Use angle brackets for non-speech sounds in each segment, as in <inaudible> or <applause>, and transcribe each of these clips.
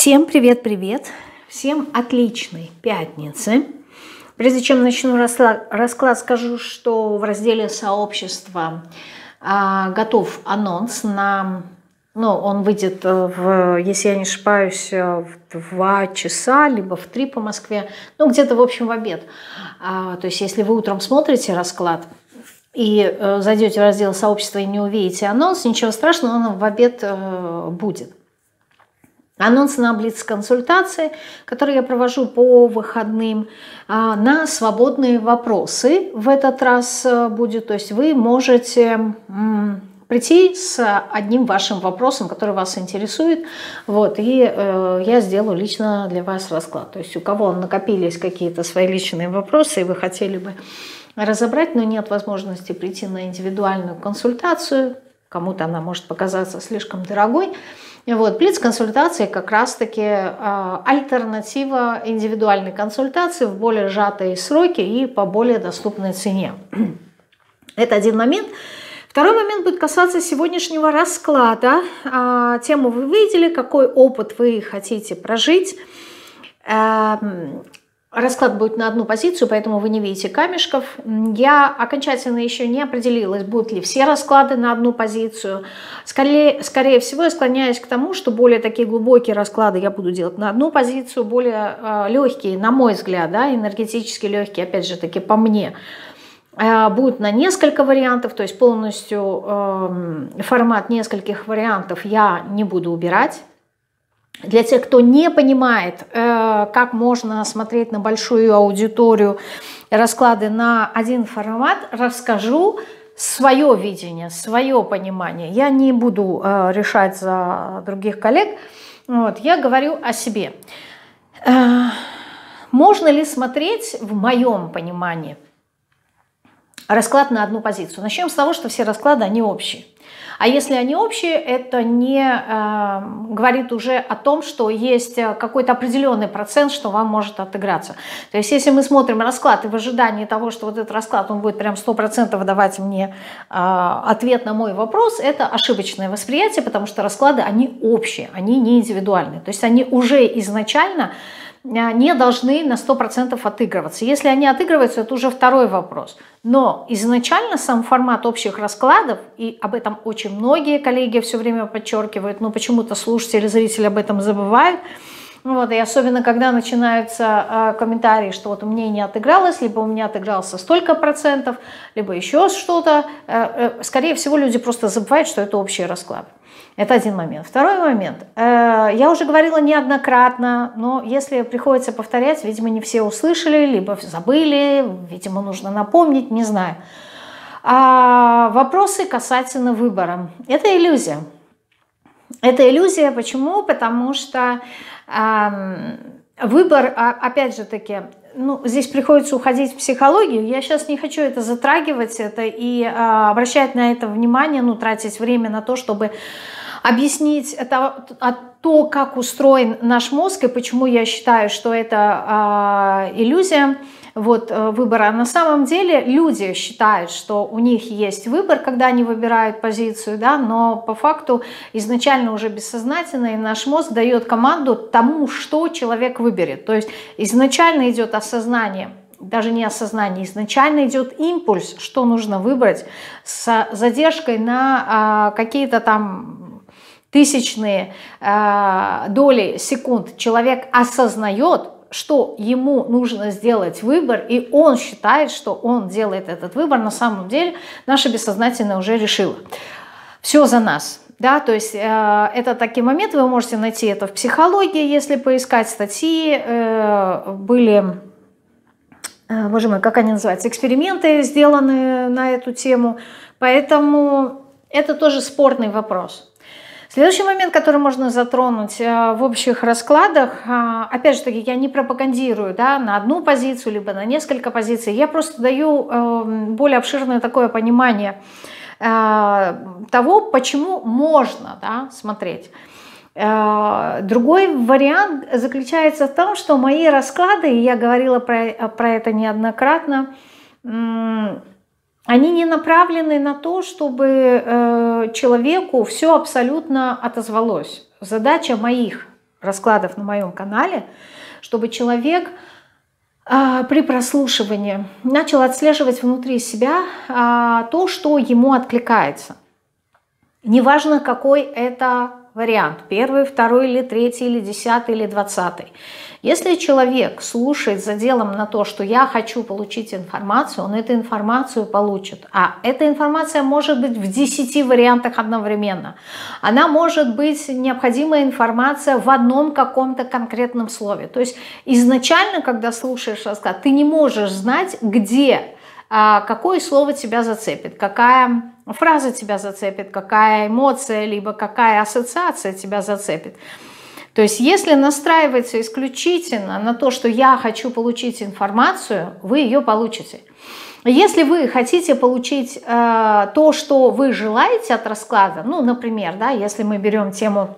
Всем привет-привет! Всем отличной пятницы! Прежде чем начну расклад, скажу, что в разделе сообщества а, готов анонс на... Ну, он выйдет, в, если я не ошибаюсь, в 2 часа, либо в 3 по Москве, ну, где-то, в общем, в обед. А, то есть, если вы утром смотрите расклад, и э, зайдете в раздел сообщества и не увидите анонс, ничего страшного, он в обед э, будет. Анонс на Блиц-консультации, который я провожу по выходным, а, на свободные вопросы в этот раз э, будет. То есть вы можете прийти с одним вашим вопросом, который вас интересует, вот, и э, я сделаю лично для вас расклад. То есть у кого накопились какие-то свои личные вопросы, и вы хотели бы разобрать, но нет возможности прийти на индивидуальную консультацию, кому-то она может показаться слишком дорогой, вот, Блиц-консультации как раз-таки э, альтернатива индивидуальной консультации в более сжатые сроки и по более доступной цене. <clears throat> Это один момент. Второй момент будет касаться сегодняшнего расклада. Э, тему вы видели, какой опыт вы хотите прожить. Расклад будет на одну позицию, поэтому вы не видите камешков. Я окончательно еще не определилась, будут ли все расклады на одну позицию. Скорее, скорее всего, я склоняюсь к тому, что более такие глубокие расклады я буду делать на одну позицию, более э, легкие, на мой взгляд, да, энергетически легкие, опять же таки по мне, э, будут на несколько вариантов, то есть полностью э, формат нескольких вариантов я не буду убирать для тех, кто не понимает, э, как можно смотреть на большую аудиторию, расклады на один формат, расскажу свое видение, свое понимание. Я не буду э, решать за других коллег. Вот, я говорю о себе. Э, можно ли смотреть в моем понимании расклад на одну позицию? Начнем с того, что все расклады, они общие. А если они общие, это не э, говорит уже о том, что есть э, какой-то определенный процент, что вам может отыграться. То есть если мы смотрим расклад и в ожидании того, что вот этот расклад, он будет прям 100% давать мне э, ответ на мой вопрос, это ошибочное восприятие, потому что расклады, они общие, они не индивидуальные. То есть они уже изначально не должны на 100% отыгрываться. Если они отыгрываются, это уже второй вопрос. Но изначально сам формат общих раскладов, и об этом очень многие коллеги все время подчеркивают, но почему-то слушатели, зрители об этом забывают, вот, и особенно, когда начинаются э, комментарии, что вот у меня не отыгралось, либо у меня отыгрался столько процентов, либо еще что-то, э, э, скорее всего, люди просто забывают, что это общий расклад. Это один момент. Второй момент. Э, я уже говорила неоднократно, но если приходится повторять, видимо, не все услышали, либо забыли, видимо, нужно напомнить, не знаю. А вопросы касательно выбора. Это иллюзия. Это иллюзия. Почему? Потому что выбор, а, опять же таки, ну, здесь приходится уходить в психологию. Я сейчас не хочу это затрагивать это и э, обращать на это внимание, ну, тратить время на то, чтобы объяснить это, а, то, как устроен наш мозг и почему я считаю, что это э, иллюзия вот, э, выбора. На самом деле люди считают, что у них есть выбор, когда они выбирают позицию, да, но по факту изначально уже бессознательно и наш мозг дает команду тому, что человек выберет. То есть изначально идет осознание даже не осознание, изначально идет импульс, что нужно выбрать с задержкой на а, какие-то там тысячные э, доли секунд человек осознает, что ему нужно сделать выбор, и он считает, что он делает этот выбор, на самом деле наше бессознательное уже решило. Все за нас. Да, то есть э, это такие моменты, вы можете найти это в психологии, если поискать статьи, э, были, э, боже мой, как они называются, эксперименты сделаны на эту тему, поэтому это тоже спорный вопрос. Следующий момент, который можно затронуть э, в общих раскладах, э, опять же таки, я не пропагандирую да, на одну позицию, либо на несколько позиций, я просто даю эм, более обширное такое понимание э, того, почему можно да, смотреть. Другой вариант заключается в том, что мои расклады, и я говорила про, про это неоднократно, они не направлены на то, чтобы э, человеку все абсолютно отозвалось. Задача моих раскладов на моем канале, чтобы человек а, при прослушивании начал отслеживать внутри себя а, то, что ему откликается. Неважно, какой это вариант, первый, второй или третий, или десятый, или двадцатый. Если человек слушает за делом на то, что я хочу получить информацию, он эту информацию получит. А эта информация может быть в 10 вариантах одновременно. Она может быть необходимая информация в одном каком-то конкретном слове. То есть изначально, когда слушаешь рассказ, ты не можешь знать, где а, какое слово тебя зацепит, какая фраза тебя зацепит, какая эмоция, либо какая ассоциация тебя зацепит. То есть если настраиваться исключительно на то, что я хочу получить информацию, вы ее получите. Если вы хотите получить э, то, что вы желаете от расклада, ну, например, да, если мы берем тему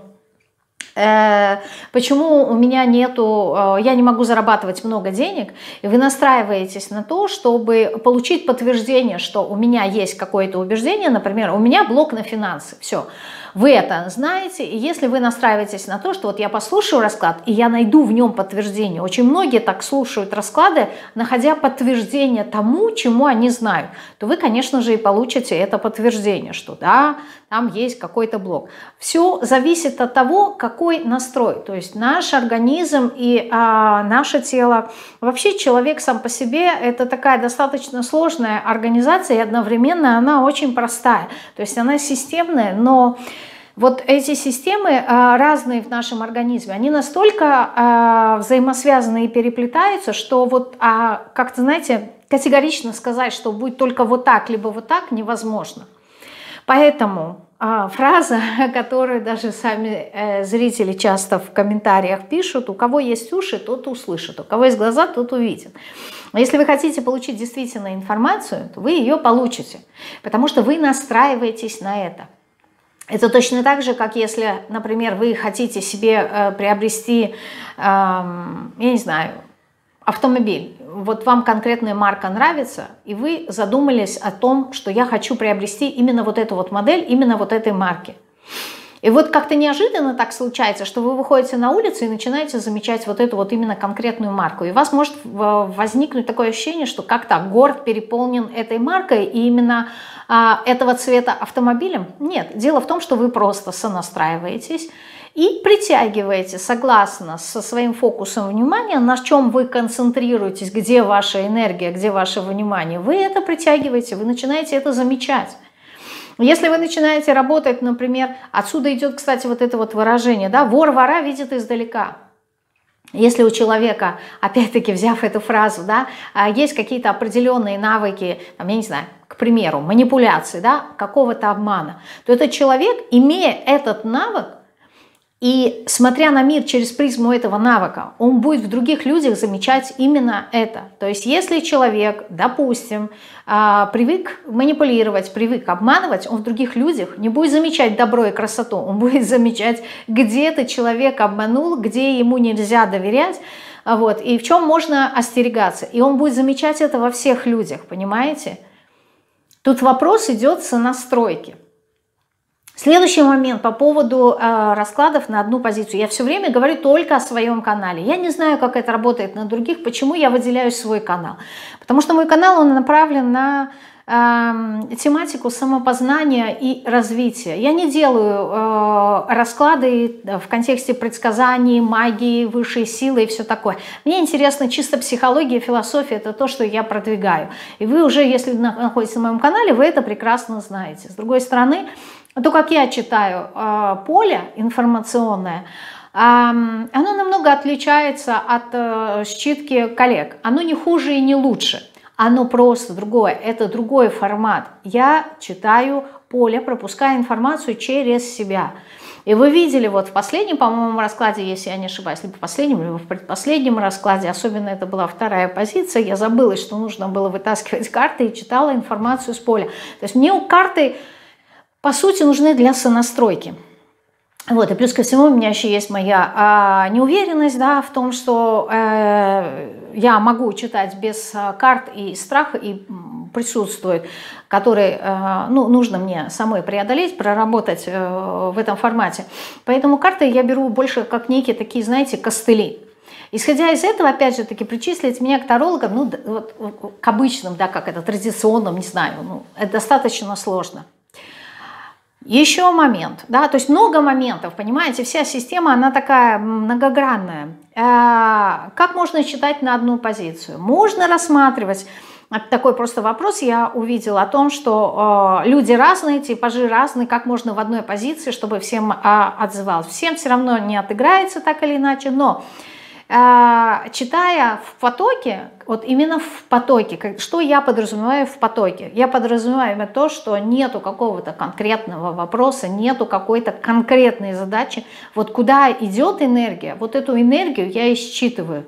почему у меня нету, э, я не могу зарабатывать много денег, и вы настраиваетесь на то, чтобы получить подтверждение, что у меня есть какое-то убеждение, например, у меня блок на финансы, все, вы это знаете, и если вы настраиваетесь на то, что вот я послушаю расклад, и я найду в нем подтверждение, очень многие так слушают расклады, находя подтверждение тому, чему они знают, то вы, конечно же, и получите это подтверждение, что да, там есть какой-то блок. Все зависит от того, какой настрой, то есть наш организм и а, наше тело. Вообще человек сам по себе это такая достаточно сложная организация, и одновременно она очень простая, то есть она системная, но вот эти системы а, разные в нашем организме, они настолько а, взаимосвязаны и переплетаются, что вот а, как-то, знаете, категорично сказать, что будет только вот так, либо вот так, невозможно. Поэтому фраза, <laughs> которую даже сами э, зрители часто в комментариях пишут, у кого есть уши, тот услышит, у кого есть глаза, тот увидит. Но если вы хотите получить действительно информацию, то вы ее получите, потому что вы настраиваетесь на это. Это точно так же, как если, например, вы хотите себе э, приобрести, э, я не знаю, автомобиль, вот вам конкретная марка нравится, и вы задумались о том, что я хочу приобрести именно вот эту вот модель, именно вот этой марки. И вот как-то неожиданно так случается, что вы выходите на улицу и начинаете замечать вот эту вот именно конкретную марку. И у вас может возникнуть такое ощущение, что как-то город переполнен этой маркой, и именно а, этого цвета автомобилем. Нет, дело в том, что вы просто сонастраиваетесь, и притягиваете согласно со своим фокусом внимания, на чем вы концентрируетесь, где ваша энергия, где ваше внимание, вы это притягиваете, вы начинаете это замечать. Если вы начинаете работать, например, отсюда идет, кстати, вот это вот выражение, да, вор вора видит издалека. Если у человека, опять-таки взяв эту фразу, да, а, есть какие-то определенные навыки, там, я не знаю, к примеру, манипуляции, да, какого-то обмана, то этот человек, имея этот навык, и смотря на мир через призму этого навыка, он будет в других людях замечать именно это. То есть если человек, допустим, а, привык манипулировать, привык обманывать, он в других людях не будет замечать добро и красоту, он будет замечать, где этот человек обманул, где ему нельзя доверять, вот, и в чем можно остерегаться. И он будет замечать это во всех людях, понимаете? Тут вопрос идет с настройки. Следующий момент по поводу э, раскладов на одну позицию. Я все время говорю только о своем канале. Я не знаю, как это работает на других, почему я выделяю свой канал. Потому что мой канал он направлен на тематику самопознания и развития. Я не делаю э, расклады в контексте предсказаний, магии, высшей силы и все такое. Мне интересно чисто психология, философия, это то, что я продвигаю. И вы уже, если находитесь на моем канале, вы это прекрасно знаете. С другой стороны, то, как я читаю э, поле информационное, оно намного отличается от э, считки коллег. Оно не хуже и не лучше. Оно просто другое. Это другой формат. Я читаю поле, пропуская информацию через себя. И вы видели вот в последнем, по-моему, раскладе, если я не ошибаюсь, либо в последнем, либо в предпоследнем раскладе, особенно это была вторая позиция, я забыла, что нужно было вытаскивать карты и читала информацию с поля. То есть мне карты по сути, нужны для сонастройки. Вот, и плюс ко всему у меня еще есть моя а, неуверенность да, в том, что э, я могу читать без а, карт и страха, и присутствует, который э, ну, нужно мне самой преодолеть, проработать э, в этом формате. Поэтому карты я беру больше как некие такие, знаете, костыли. Исходя из этого, опять же таки, причислить меня к тарологам, ну, вот, к обычным, да, как это, традиционным, не знаю, ну, это достаточно сложно. Еще момент, да, то есть много моментов, понимаете, вся система, она такая многогранная. Э, как можно считать на одну позицию? Можно рассматривать такой просто вопрос я увидела о том, что э, люди разные, типажи разные, как можно в одной позиции, чтобы всем э. Всем все равно не отыграется так или иначе, но читая в потоке, вот именно в потоке, что я подразумеваю в потоке? Я подразумеваю то, что нету какого-то конкретного вопроса, нету какой-то конкретной задачи. Вот куда идет энергия, вот эту энергию я и считываю.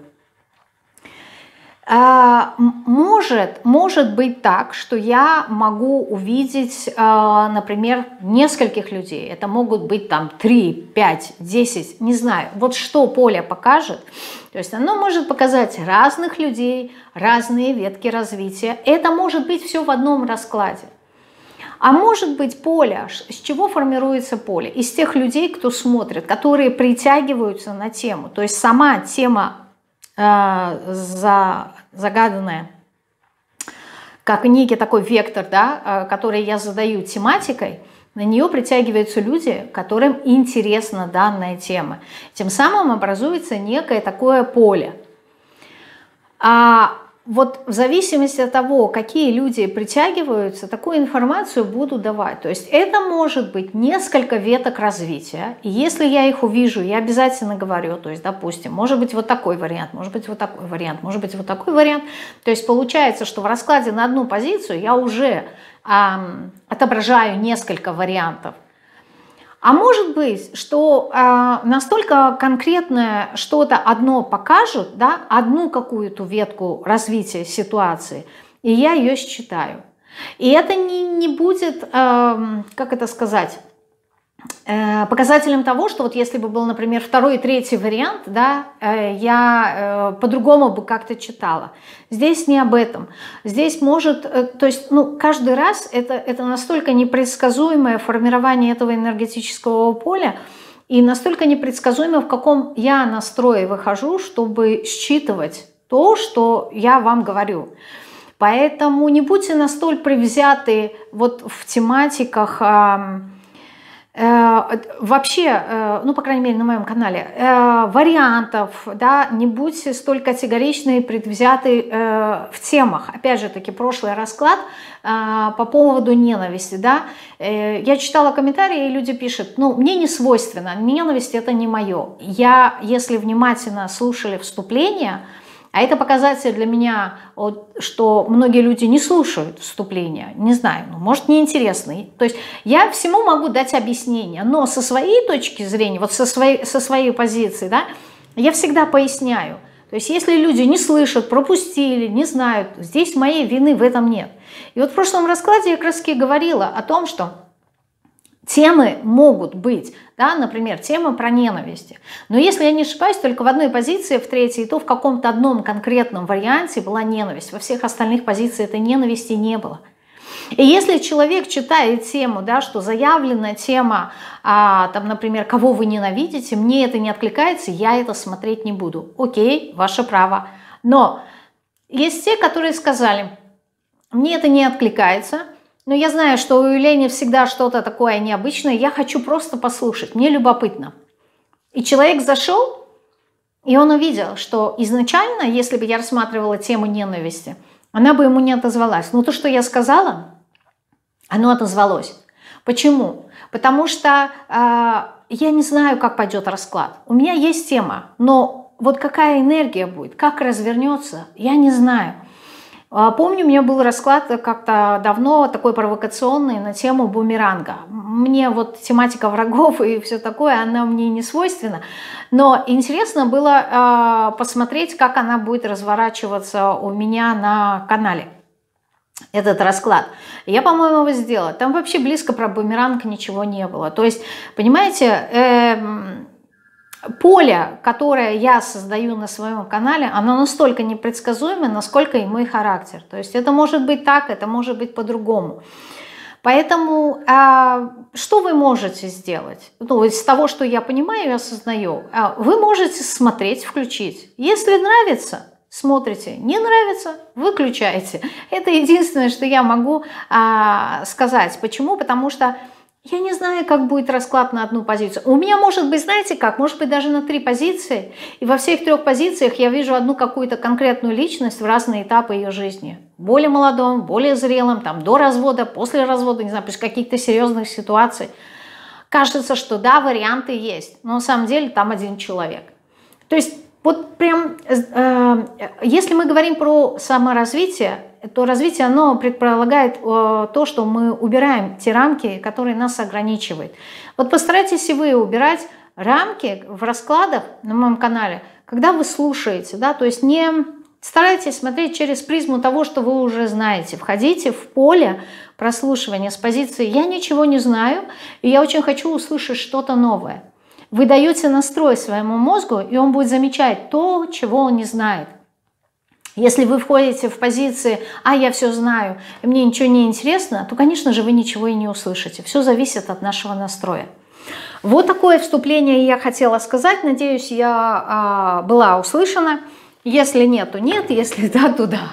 А, может, может быть так, что я могу увидеть, а, например, нескольких людей. Это могут быть там 3, 5, 10, не знаю. Вот что поле покажет. То есть оно может показать разных людей, разные ветки развития. Это может быть все в одном раскладе. А может быть поле, с чего формируется поле? Из тех людей, кто смотрит, которые притягиваются на тему. То есть сама тема э, за, загаданная, как некий такой вектор, да, э, который я задаю тематикой, на нее притягиваются люди, которым интересна данная тема. Тем самым образуется некое такое поле. А вот в зависимости от того, какие люди притягиваются, такую информацию буду давать. То есть это может быть несколько веток развития. И если я их увижу, я обязательно говорю, то есть, допустим, может быть вот такой вариант, может быть вот такой вариант, может быть вот такой вариант. То есть получается, что в раскладе на одну позицию я уже эм, отображаю несколько вариантов. А может быть, что э, настолько конкретное что-то одно покажут, да, одну какую-то ветку развития ситуации, и я ее считаю. И это не, не будет, э, как это сказать, показателем того, что вот если бы был, например, второй и третий вариант, да, э, я э, по-другому бы как-то читала. Здесь не об этом. Здесь может, то есть, ну, каждый раз это, это настолько непредсказуемое формирование этого энергетического поля, и настолько непредсказуемо, в каком я настрое выхожу, чтобы считывать то, что я вам говорю. Поэтому не будьте настолько привзяты вот в тематиках Э, вообще, э, ну, по крайней мере, на моем канале, э, вариантов, да, не будьте столь категоричны и предвзяты в темах. Опять же таки, прошлый расклад по поводу ненависти, да, я читала комментарии, и люди пишут, ну, мне не свойственно, ненависть это не мое. Я, если внимательно слушали вступление, а это показатель для меня, что многие люди не слушают вступления. Не знаю, ну, может, неинтересный. То есть я всему могу дать объяснение, но со своей точки зрения, вот со своей, со своей позиции, да, я всегда поясняю. То есть если люди не слышат, пропустили, не знают, здесь моей вины в этом нет. И вот в прошлом раскладе я раз говорила о том, что Темы могут быть, да, например, тема про ненависть. Но если я не ошибаюсь, только в одной позиции, в третьей, то в каком-то одном конкретном варианте была ненависть. Во всех остальных позициях этой ненависти не было. И если человек читает тему, да, что заявлена тема, а, там, например, кого вы ненавидите, мне это не откликается, я это смотреть не буду. Окей, ваше право. Но есть те, которые сказали, мне это не откликается, но я знаю, что у Елены всегда что-то такое необычное. Я хочу просто послушать. Мне любопытно. И человек зашел, и он увидел, что изначально, если бы я рассматривала тему ненависти, она бы ему не отозвалась. Но то, что я сказала, оно отозвалось. Почему? Потому что э, я не знаю, как пойдет расклад. У меня есть тема, но вот какая энергия будет, как развернется, я не знаю. А, помню, у меня был расклад как-то давно такой провокационный на тему бумеранга. Мне вот тематика врагов <laughs> и все такое, она мне не свойственна. Но интересно было э, посмотреть, как она будет разворачиваться у меня на канале этот расклад. Я, по-моему, его сделала. Там вообще близко про бумеранг ничего не было. То есть, понимаете, э, поле, которое я создаю на своем канале, оно настолько непредсказуемое, насколько и мой характер. То есть это может быть так, это может быть по-другому. Поэтому а, что вы можете сделать? Ну, из того, что я понимаю и осознаю, а, вы можете смотреть, включить. Если нравится, смотрите, не нравится, выключайте. Это единственное, что я могу а, сказать. Почему? Потому что я не знаю, как будет расклад на одну позицию. У меня может быть, знаете как, может быть даже на три позиции. И во всех трех позициях я вижу одну какую-то конкретную личность в разные этапы ее жизни. Более молодом, более зрелым, там, до развода, после развода, не знаю, после каких-то серьезных ситуаций. Кажется, что да, варианты есть, но на самом деле там один человек. То есть вот прям, э, если мы говорим про саморазвитие, то развитие, оно предполагает э, то, что мы убираем те рамки, которые нас ограничивают. Вот постарайтесь и вы убирать рамки в раскладах на моем канале, когда вы слушаете, да, то есть не старайтесь смотреть через призму того, что вы уже знаете. Входите в поле прослушивания с позиции «я ничего не знаю, и я очень хочу услышать что-то новое». Вы даете настрой своему мозгу, и он будет замечать то, чего он не знает. Если вы входите в позиции «а, я все знаю, мне ничего не интересно», то, конечно же, вы ничего и не услышите. Все зависит от нашего настроя. Вот такое вступление я хотела сказать. Надеюсь, я а, была услышана. Если нет, то нет, если <laughs> да, то да.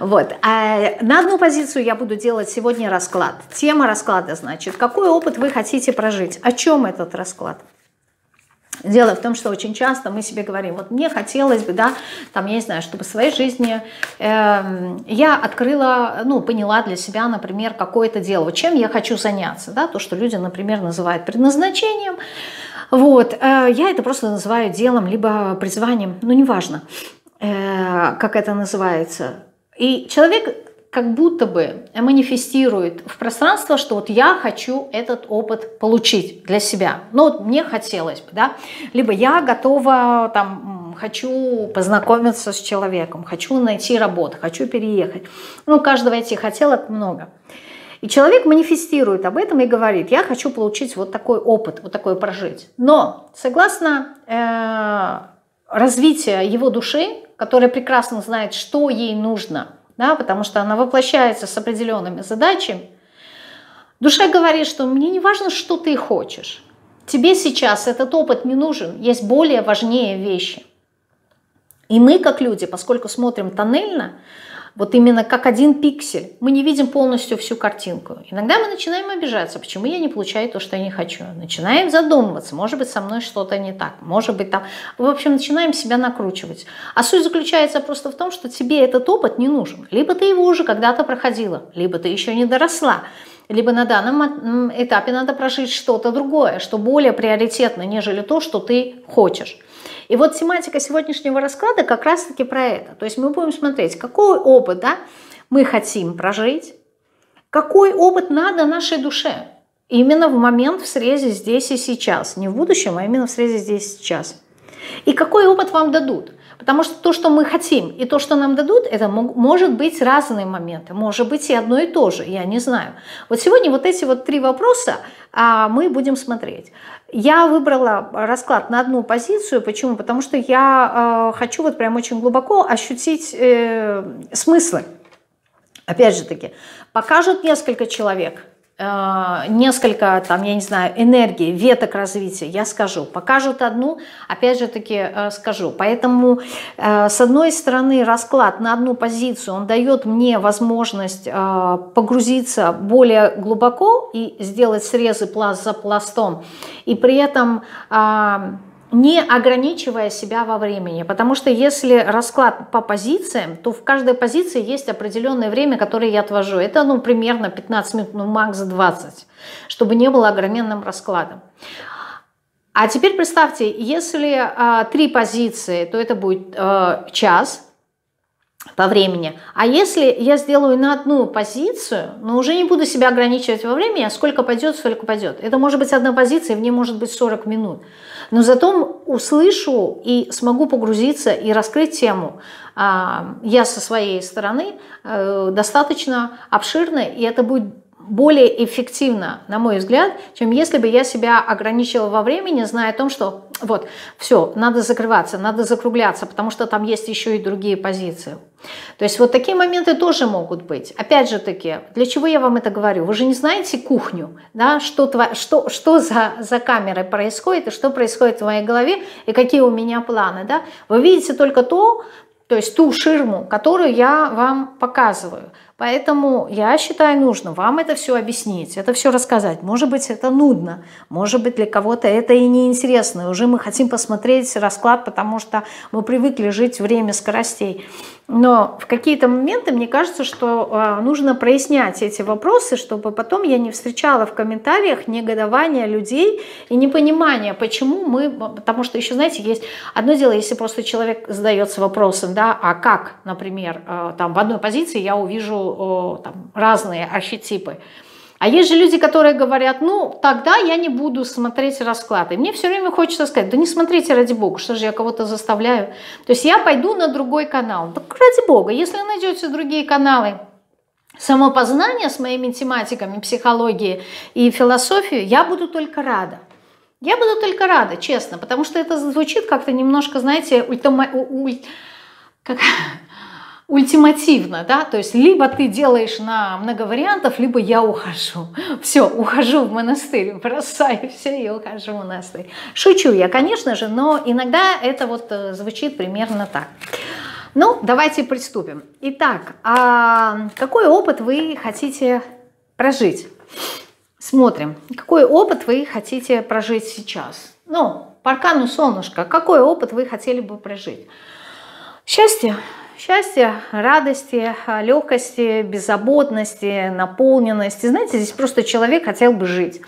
Вот. А на одну позицию я буду делать сегодня расклад. Тема расклада, значит, какой опыт вы хотите прожить? О чем этот расклад? Дело в том, что очень часто мы себе говорим, вот мне хотелось бы, да, там, я не знаю, чтобы в своей жизни э, я открыла, ну, поняла для себя, например, какое-то дело, вот чем я хочу заняться, да, то, что люди, например, называют предназначением, вот, э, я это просто называю делом, либо призванием, ну, неважно, э, как это называется. И человек как будто бы манифестирует в пространство, что вот я хочу этот опыт получить для себя. Ну вот мне хотелось бы, да. Либо я готова, там, хочу познакомиться с человеком, хочу найти работу, хочу переехать. Ну, каждого этих хотелок много. И человек манифестирует об этом и говорит, я хочу получить вот такой опыт, вот такой прожить. Но согласно э, развитию его души, которая прекрасно знает, что ей нужно – да, потому что она воплощается с определенными задачами. Душа говорит, что мне не важно, что ты хочешь. Тебе сейчас этот опыт не нужен, есть более важнее вещи. И мы, как люди, поскольку смотрим тоннельно, вот именно как один пиксель. Мы не видим полностью всю картинку. Иногда мы начинаем обижаться, почему я не получаю то, что я не хочу. Начинаем задумываться, может быть, со мной что-то не так, может быть, там... В общем, начинаем себя накручивать. А суть заключается просто в том, что тебе этот опыт не нужен. Либо ты его уже когда-то проходила, либо ты еще не доросла либо на данном этапе надо прожить что-то другое, что более приоритетно, нежели то, что ты хочешь. И вот тематика сегодняшнего расклада как раз-таки про это. То есть мы будем смотреть, какой опыт да, мы хотим прожить, какой опыт надо нашей душе. Именно в момент в срезе здесь и сейчас. Не в будущем, а именно в срезе здесь и сейчас. И какой опыт вам дадут. Потому что то, что мы хотим, и то, что нам дадут, это может быть разные моменты. Может быть и одно и то же, я не знаю. Вот сегодня вот эти вот три вопроса а, мы будем смотреть. Я выбрала расклад на одну позицию. Почему? Потому что я э, хочу вот прям очень глубоко ощутить э, смыслы. Опять же таки, покажут несколько человек – несколько, там, я не знаю, энергии, веток развития, я скажу. Покажут одну, опять же таки э, скажу. Поэтому, э, с одной стороны, расклад на одну позицию, он дает мне возможность погрузиться более глубоко и сделать срезы пласт за пластом. И при этом не ограничивая себя во времени. Потому что если расклад по позициям, то в каждой позиции есть определенное время, которое я отвожу. Это ну, примерно 15 минут, ну макс 20, чтобы не было огроменным раскладом. А теперь представьте, если а, три позиции, то это будет а, час по времени. А если я сделаю на одну позицию, но уже не буду себя ограничивать во времени, а сколько пойдет, сколько пойдет. Это может быть одна позиция, в ней может быть 40 минут но зато услышу и смогу погрузиться и раскрыть тему. А, я со своей стороны э, достаточно обширно, и это будет более эффективно, на мой взгляд, чем если бы я себя ограничила во времени, зная о том, что вот, все, надо закрываться, надо закругляться, потому что там есть еще и другие позиции. То есть вот такие моменты тоже могут быть. Опять же таки, для чего я вам это говорю? Вы же не знаете кухню, да, что, что, что за, за камерой происходит, и что происходит в моей голове, и какие у меня планы. Да? Вы видите только то, то есть ту ширму, которую я вам показываю. Поэтому я считаю нужно вам это все объяснить, это все рассказать. Может быть, это нудно, может быть, для кого-то это и неинтересно. Уже мы хотим посмотреть расклад, потому что мы привыкли жить время скоростей. Но в какие-то моменты мне кажется, что э, нужно прояснять эти вопросы, чтобы потом я не встречала в комментариях негодования людей и непонимания, почему мы... Потому что еще, знаете, есть одно дело, если просто человек задается вопросом, да, а как, например, э, там в одной позиции я увижу там, разные архетипы. А есть же люди, которые говорят, ну, тогда я не буду смотреть расклад. И мне все время хочется сказать, да не смотрите ради бога, что же я кого-то заставляю. То есть я пойду на другой канал. Так ради бога, если найдете другие каналы, самопознания с моими тематиками, психологии и философию, я буду только рада. Я буду только рада, честно, потому что это звучит как-то немножко, знаете, ультима... уль... как ультимативно, да, то есть либо ты делаешь на много вариантов, либо я ухожу. <laughs> Все, ухожу в монастырь, бросаю все и ухожу в монастырь. Шучу я, конечно же, но иногда это вот э, звучит примерно так. Ну, давайте приступим. Итак, а какой опыт вы хотите прожить? Смотрим, какой опыт вы хотите прожить сейчас? Ну, по аркану солнышко, какой опыт вы хотели бы прожить? Счастье, счастья, радости, легкости, беззаботности, наполненности. Знаете, здесь просто человек хотел бы жить.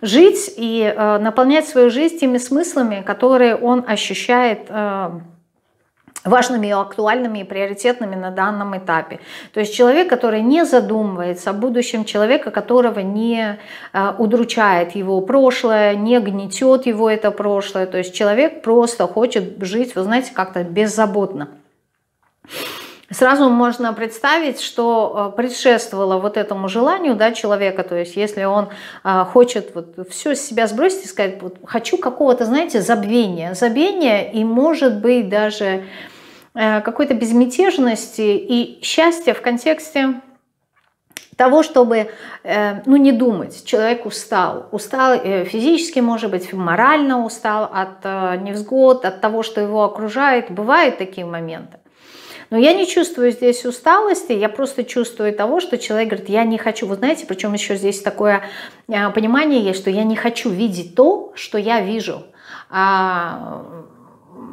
Жить и э, наполнять свою жизнь теми смыслами, которые он ощущает э, важными, актуальными и приоритетными на данном этапе. То есть человек, который не задумывается о будущем, человека, которого не э, удручает его прошлое, не гнетет его это прошлое. То есть человек просто хочет жить, вы знаете, как-то беззаботно. Сразу можно представить, что э, предшествовало вот этому желанию да, человека, то есть если он а, хочет вот все с себя сбросить и сказать, вот, хочу какого-то, знаете, забвения, забвения и может быть даже а, какой-то безмятежности и счастья в контексте того, чтобы ну, не думать. Человек устал. Устал физически, может быть, морально устал от невзгод, от того, что его окружает. Бывают такие моменты. Но я не чувствую здесь усталости, я просто чувствую того, что человек говорит, я не хочу, вы знаете, причем еще здесь такое а, понимание есть, что я не хочу видеть то, что я вижу. А,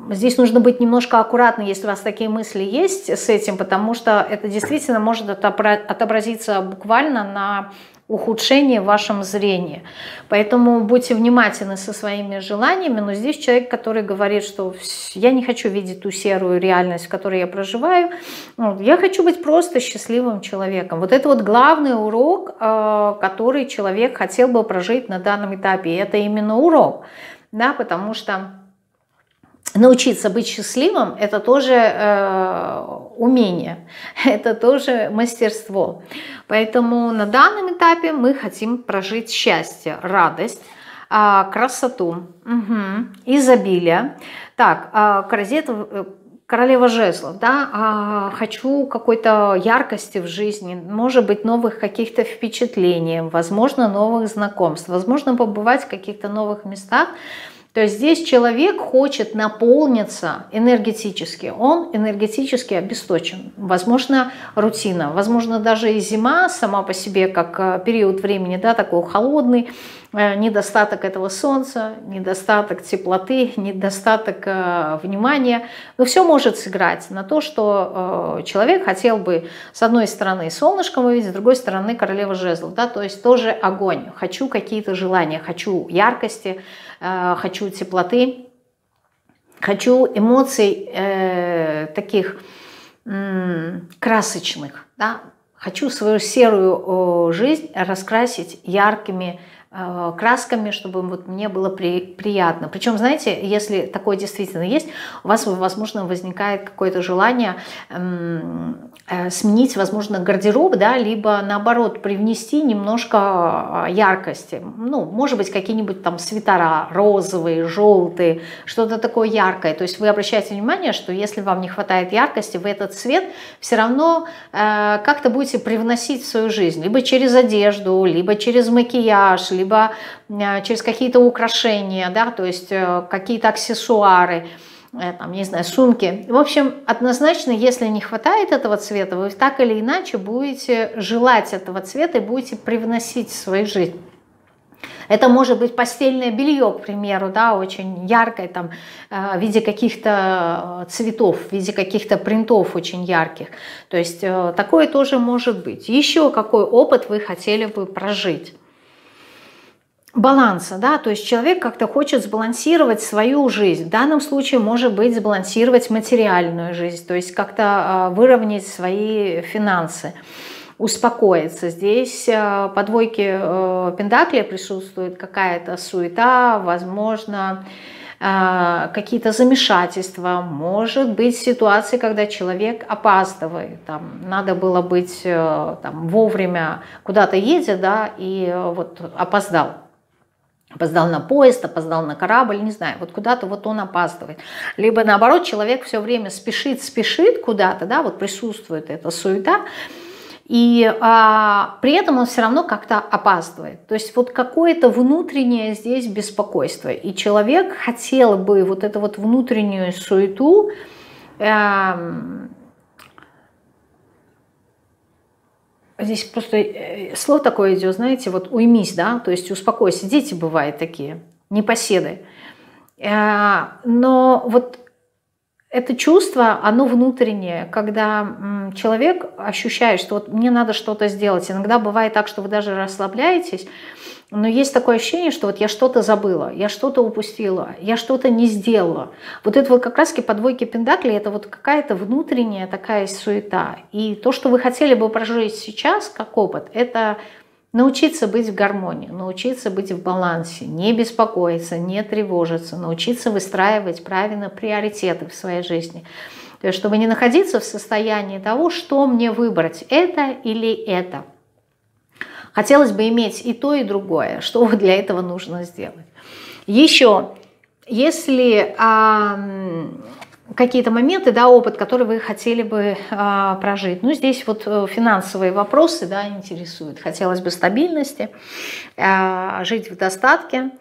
здесь нужно быть немножко аккуратным, если у вас такие мысли есть с этим, потому что это действительно может отобразиться буквально на ухудшение в вашем зрении. Поэтому будьте внимательны со своими желаниями, но здесь человек, который говорит, что я не хочу видеть ту серую реальность, в которой я проживаю, я хочу быть просто счастливым человеком. Вот это вот главный урок, э, который человек хотел бы прожить на данном этапе. И это именно урок, да, потому что научиться быть счастливым – это тоже э, умение, <laughs> это тоже мастерство. Поэтому на данном этапе мы хотим прожить счастье, радость, э, красоту, угу, изобилие. Так, э, корзет, королева жезлов, да, э, хочу какой-то яркости в жизни, может быть, новых каких-то впечатлений, возможно, новых знакомств, возможно, побывать в каких-то новых местах, то есть здесь человек хочет наполниться энергетически, он энергетически обесточен. Возможно, рутина, возможно, даже и зима сама по себе, как э, период времени, да, такой холодный, недостаток этого солнца, недостаток теплоты, недостаток э, внимания. Но все может сыграть на то, что человек хотел бы с одной стороны солнышком увидеть, с другой стороны королева жезлов, да, то есть тоже огонь. Хочу какие-то желания, хочу яркости, Э, хочу теплоты, хочу эмоций э, таких э, красочных, да? хочу свою серую жизнь раскрасить яркими э, красками, чтобы вот мне было при, приятно. Причем, знаете, если такое действительно есть, у вас, возможно, возникает какое-то желание эм, э, сменить, возможно, гардероб, да, либо наоборот привнести немножко э, яркости. Ну, может быть, какие-нибудь там свитера розовые, желтые, что-то такое яркое. То есть вы обращаете внимание, что если вам не хватает яркости, вы этот цвет все равно э, как-то будете привносить в свою жизнь. Либо через одежду, либо через макияж, либо э, через какие-то украшения, да, то есть э, какие-то аксессуары э, там, не знаю, сумки. В общем, однозначно, если не хватает этого цвета, вы так или иначе будете желать этого цвета и будете привносить в свою жизнь. Это может быть постельное белье, к примеру, да, очень яркое, там, в виде каких-то цветов, в виде каких-то принтов очень ярких. То есть такое тоже может быть. Еще какой опыт вы хотели бы прожить? Баланса, да, то есть человек как-то хочет сбалансировать свою жизнь. В данном случае может быть сбалансировать материальную жизнь, то есть как-то выровнять свои финансы успокоиться. Здесь э, по двойке э, Пендакли присутствует какая-то суета, возможно, э, какие-то замешательства, может быть ситуации, когда человек опаздывает, там, надо было быть там, вовремя куда-то едет, да, и вот опоздал. Опоздал на поезд, опоздал на корабль, не знаю, вот куда-то вот он опаздывает. Либо наоборот, человек все время спешит, спешит куда-то, да, вот присутствует эта суета, и а, при этом он все равно как-то опаздывает. То есть вот какое-то внутреннее здесь беспокойство. И человек хотел бы вот эту вот внутреннюю суету э, Здесь просто э, слово такое идет, знаете, вот уймись, да, то есть успокойся. Дети бывают такие, непоседы. Э, но вот это чувство, оно внутреннее, когда человек ощущает, что вот мне надо что-то сделать. Иногда бывает так, что вы даже расслабляетесь, но есть такое ощущение, что вот я что-то забыла, я что-то упустила, я что-то не сделала. Вот это вот как раз-таки по двойке Пендакли, это вот какая-то внутренняя такая суета. И то, что вы хотели бы прожить сейчас как опыт, это Научиться быть в гармонии, научиться быть в балансе, не беспокоиться, не тревожиться, научиться выстраивать правильно приоритеты в своей жизни. То есть, чтобы не находиться в состоянии того, что мне выбрать, это или это. Хотелось бы иметь и то, и другое. <laughs> Что для этого нужно сделать? Еще, если какие-то моменты, да, опыт, который вы хотели бы а, прожить. Ну, здесь вот э, финансовые вопросы, да, интересуют. Хотелось бы стабильности, а, жить в достатке.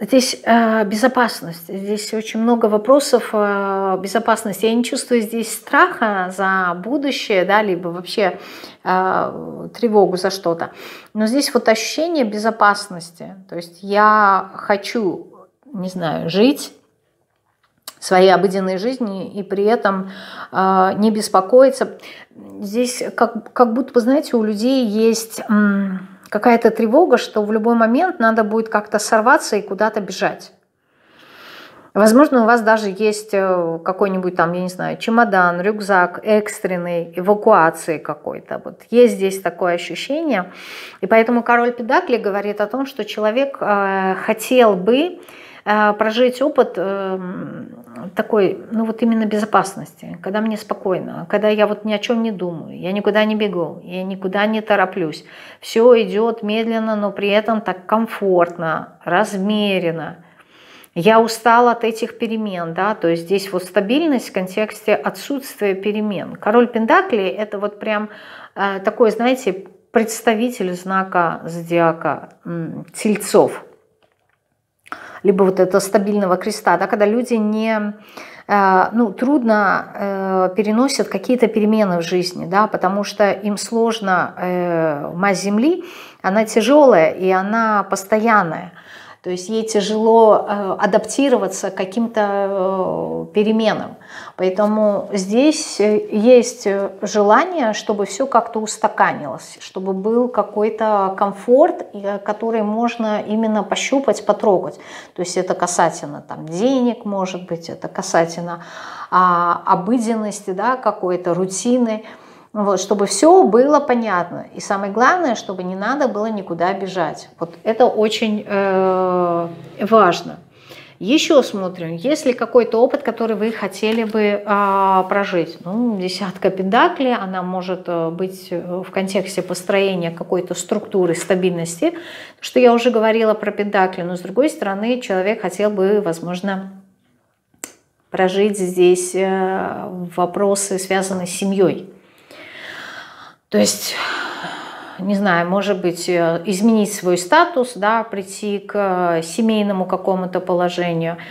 Здесь э, безопасность, здесь очень много вопросов э, безопасности. Я не чувствую здесь страха за будущее, да, либо вообще э, тревогу за что-то. Но здесь вот ощущение безопасности. То есть я хочу, не знаю, жить своей обыденной жизни и при этом э, не беспокоиться. Здесь как, как будто, вы знаете, у людей есть какая-то тревога, что в любой момент надо будет как-то сорваться и куда-то бежать. Возможно, у вас даже есть э, какой-нибудь там, я не знаю, чемодан, рюкзак экстренной эвакуации какой-то. Вот есть здесь такое ощущение. И поэтому король Педакли говорит о том, что человек э, хотел бы прожить опыт э, такой, ну вот именно безопасности, когда мне спокойно, когда я вот ни о чем не думаю, я никуда не бегу, я никуда не тороплюсь. Все идет медленно, но при этом так комфортно, размеренно. Я устала от этих перемен, да, то есть здесь вот стабильность в контексте отсутствия перемен. Король Пендакли это вот прям э, такой, знаете, представитель знака зодиака тельцов – либо вот этого стабильного креста, да, когда люди не э, ну, трудно э, переносят какие-то перемены в жизни, да, потому что им сложно, э, мазь Земли, она тяжелая и она постоянная. То есть ей тяжело э, адаптироваться к каким-то э, переменам. Поэтому здесь э, есть желание, чтобы все как-то устаканилось, чтобы был какой-то комфорт, который можно именно пощупать, потрогать. То есть это касательно там, денег, может быть, это касательно а, обыденности, да, какой-то рутины. Вот, чтобы все было понятно. И самое главное, чтобы не надо было никуда бежать. Вот это очень э, важно. Еще смотрим, есть ли какой-то опыт, который вы хотели бы а, прожить. Ну, десятка педаклей, она может э, быть э, в контексте построения какой-то структуры стабильности, что я уже говорила про педакли, но с другой стороны человек хотел бы, возможно, прожить здесь э, вопросы, связанные с семьей. То есть не знаю, может быть, э, изменить свой статус, да, прийти к семейному какому-то положению –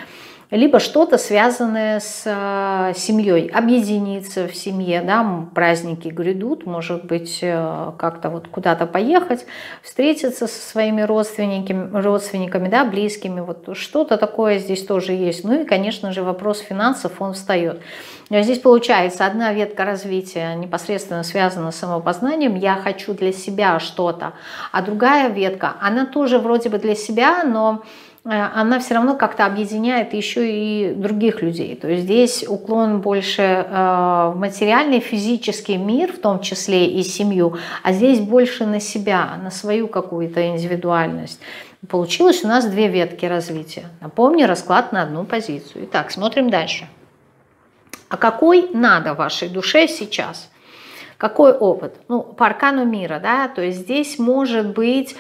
либо что-то связанное с э, семьей, объединиться в семье, да, праздники грядут, может быть, э, как-то вот куда-то поехать, встретиться со своими родственниками, родственниками, да, близкими, вот что-то такое здесь тоже есть. Ну и, конечно же, вопрос финансов, он встает. Здесь получается одна ветка развития непосредственно связана с самопознанием, я хочу для себя что-то, а другая ветка, она тоже вроде бы для себя, но она все равно как-то объединяет еще и других людей. То есть здесь уклон больше э, в материальный, физический мир, в том числе и семью, а здесь больше на себя, на свою какую-то индивидуальность. Получилось у нас две ветки развития. Напомню, расклад на одну позицию. Итак, смотрим дальше. А какой надо вашей душе сейчас? Какой опыт? Ну, по аркану мира, да, то есть здесь может быть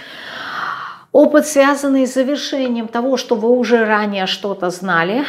Опыт, связанный с завершением того, что вы уже ранее что-то знали.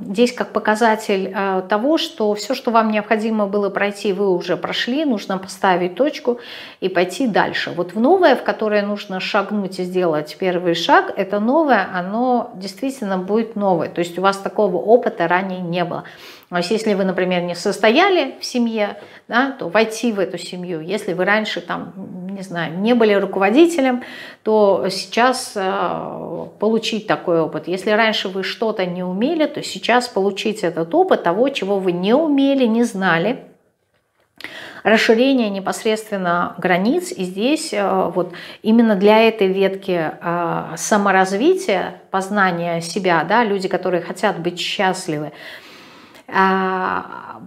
Здесь как показатель э, того, что все, что вам необходимо было пройти, вы уже прошли, нужно поставить точку и пойти дальше. Вот в новое, в которое нужно шагнуть и сделать первый шаг, это новое, оно действительно будет новое. То есть у вас такого опыта ранее не было. То есть если вы, например, не состояли в семье, да, то войти в эту семью. Если вы раньше там, не знаю, не были руководителем, то сейчас э, получить такой опыт. Если раньше вы что-то не умели, то сейчас получить этот опыт того, чего вы не умели, не знали, расширение непосредственно границ. И здесь э, вот именно для этой ветки э, саморазвития, познания себя, да, люди, которые хотят быть счастливы,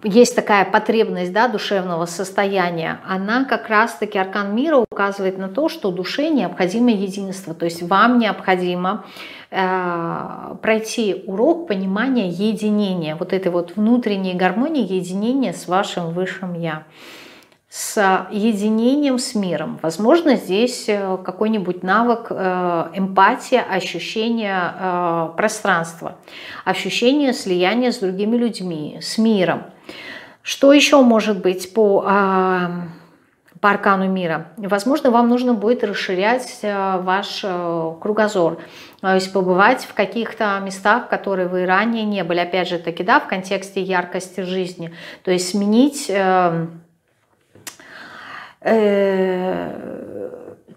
есть такая потребность да, душевного состояния, она как раз-таки аркан мира указывает на то, что душе необходимо единство. То есть вам необходимо э, пройти урок понимания единения, вот этой вот внутренней гармонии, единения с вашим высшим Я с единением с миром. Возможно, здесь э, какой-нибудь навык э, эмпатия, ощущение э, пространства, ощущение слияния с другими людьми, с миром. Что еще может быть по, по аркану мира? Возможно, вам нужно будет расширять ваш кругозор, то есть побывать в каких-то местах, которые вы ранее не были. Опять же таки, да, в контексте яркости жизни. То есть сменить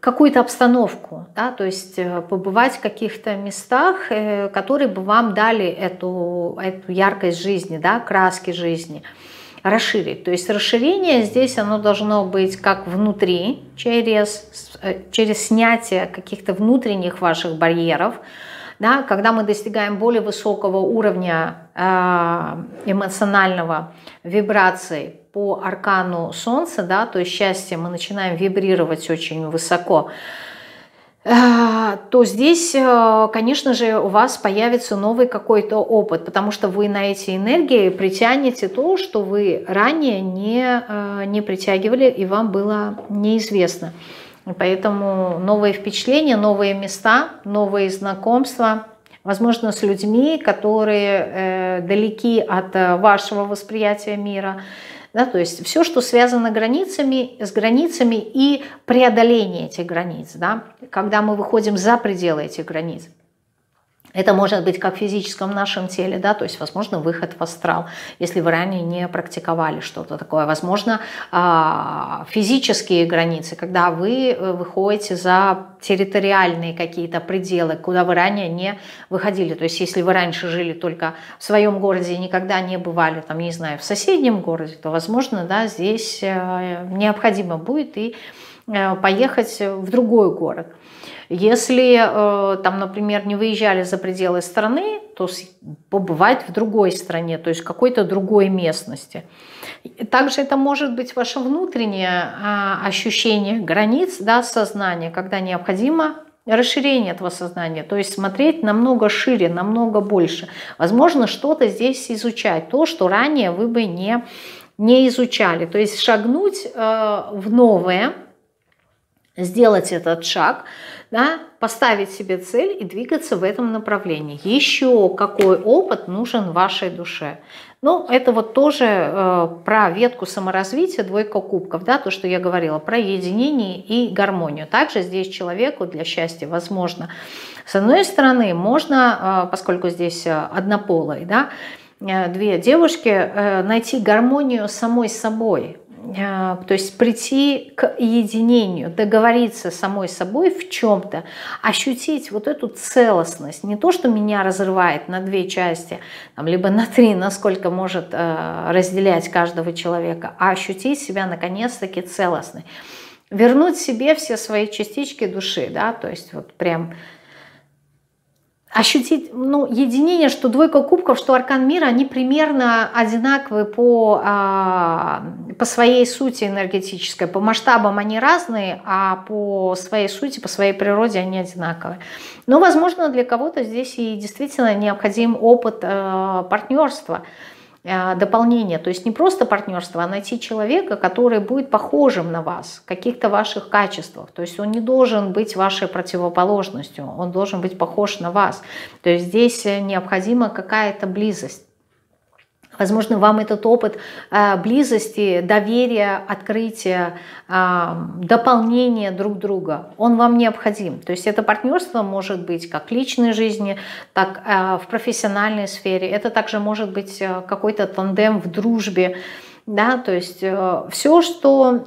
какую-то обстановку, да, то есть э, побывать в каких-то местах, э, которые бы вам дали эту, эту яркость жизни, да, краски жизни, расширить. То есть расширение здесь оно должно быть как внутри, через, через снятие каких-то внутренних ваших барьеров, да, когда мы достигаем более высокого уровня эмоционального вибрации, по аркану Солнца, да, то есть счастье, мы начинаем вибрировать очень высоко, э, то здесь, э, конечно же, у вас появится новый какой-то опыт, потому что вы на эти энергии притянете то, что вы ранее не, э, не притягивали и вам было неизвестно. Поэтому новые впечатления, новые места, новые знакомства, возможно, с людьми, которые далеки от вашего восприятия мира, да, то есть все, что связано границами, с границами и преодоление этих границ, да, когда мы выходим за пределы этих границ. Это может быть как в физическом нашем теле, да, то есть, возможно, выход в астрал, если вы ранее не практиковали что-то такое. Возможно, а, физические границы, когда вы э, выходите за территориальные какие-то пределы, куда вы ранее не выходили. То есть, если вы раньше жили только в своем городе и никогда не бывали, там, не знаю, в соседнем городе, то, возможно, да, здесь э, необходимо будет и э, поехать в другой город. Если э, там, например, не выезжали за пределы страны, то побывать в другой стране, то есть какой-то другой местности. Также это может быть ваше внутреннее а, ощущение границ да, сознания, когда необходимо расширение этого сознания, то есть смотреть намного шире, намного больше. Возможно, что-то здесь изучать, то, что ранее вы бы не, не изучали. То есть шагнуть э, в новое, сделать этот шаг, да, поставить себе цель и двигаться в этом направлении. Еще какой опыт нужен вашей душе? Ну, это вот тоже э, про ветку саморазвития, двойка кубков, да, то, что я говорила, про единение и гармонию. Также здесь человеку для счастья возможно. С одной стороны, можно, э, поскольку здесь э, однополый, да, э, две девушки, э, найти гармонию самой собой, то есть прийти к единению, договориться самой собой в чем-то, ощутить вот эту целостность, не то, что меня разрывает на две части, там, либо на три, насколько может э, разделять каждого человека, а ощутить себя наконец-таки целостной. Вернуть себе все свои частички души, да, то есть вот прям ощутить ну, единение, что двойка кубков, что аркан мира, они примерно одинаковые по, а, по своей сути энергетической. По масштабам они разные, а по своей сути, по своей природе они одинаковые. Но, возможно, для кого-то здесь и действительно необходим опыт а, партнерства. Э, дополнение. То есть не просто партнерство, а найти человека, который будет похожим на вас, каких-то ваших качествах. То есть он не должен быть вашей противоположностью, он должен быть похож на вас. То есть здесь необходима какая-то близость. Возможно, вам этот опыт э, близости, доверия, открытия, э, дополнения друг друга, он вам необходим. То есть это партнерство может быть как в личной жизни, так э, в профессиональной сфере. Это также может быть какой-то тандем в дружбе. Да, то есть все, что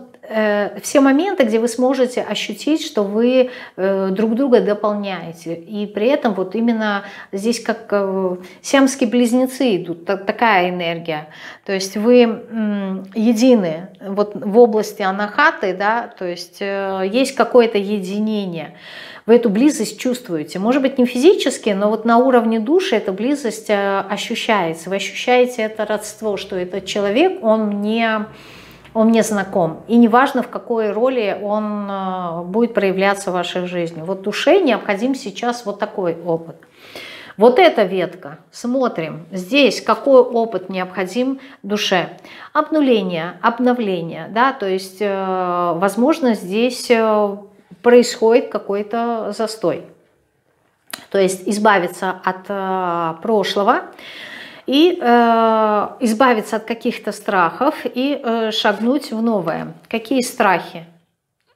все моменты, где вы сможете ощутить, что вы э, друг друга дополняете. И при этом вот именно здесь как э, сиамские близнецы идут, такая энергия. То есть вы едины вот в области анахаты, да, то есть есть какое-то единение вы эту близость чувствуете. Может быть, не физически, но вот на уровне души эта близость ощущается. Вы ощущаете это родство, что этот человек, он не он мне знаком. И неважно, в какой роли он э, будет проявляться в вашей жизни. Вот душе необходим сейчас вот такой опыт. Вот эта ветка. Смотрим. Здесь какой опыт необходим душе. Обнуление, обновление. Да? То есть, э, возможно, здесь э, происходит какой-то застой. То есть избавиться от прошлого, и э, избавиться от каких-то страхов и э, шагнуть в новое. Какие страхи?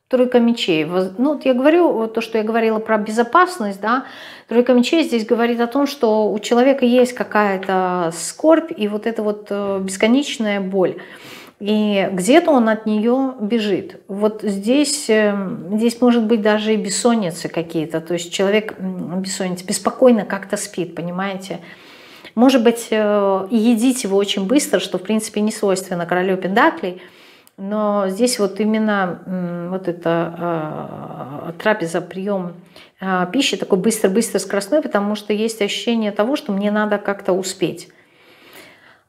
Тройка мечей. Ну, вот я говорю то, что я говорила про безопасность, да. Тройка мечей здесь говорит о том, что у человека есть какая-то скорбь и вот эта вот э, бесконечная боль. И где-то он от нее бежит. Вот здесь, э, здесь может быть даже и бессонницы какие-то. То есть человек бессонница беспокойно как-то спит, понимаете? Может быть, э, едите вы очень быстро, что, в принципе, не свойственно королю Пендаклей, но здесь вот именно вот это э, трапеза, прием э, пищи такой быстро-быстро скоростной, потому что есть ощущение того, что мне надо как-то успеть.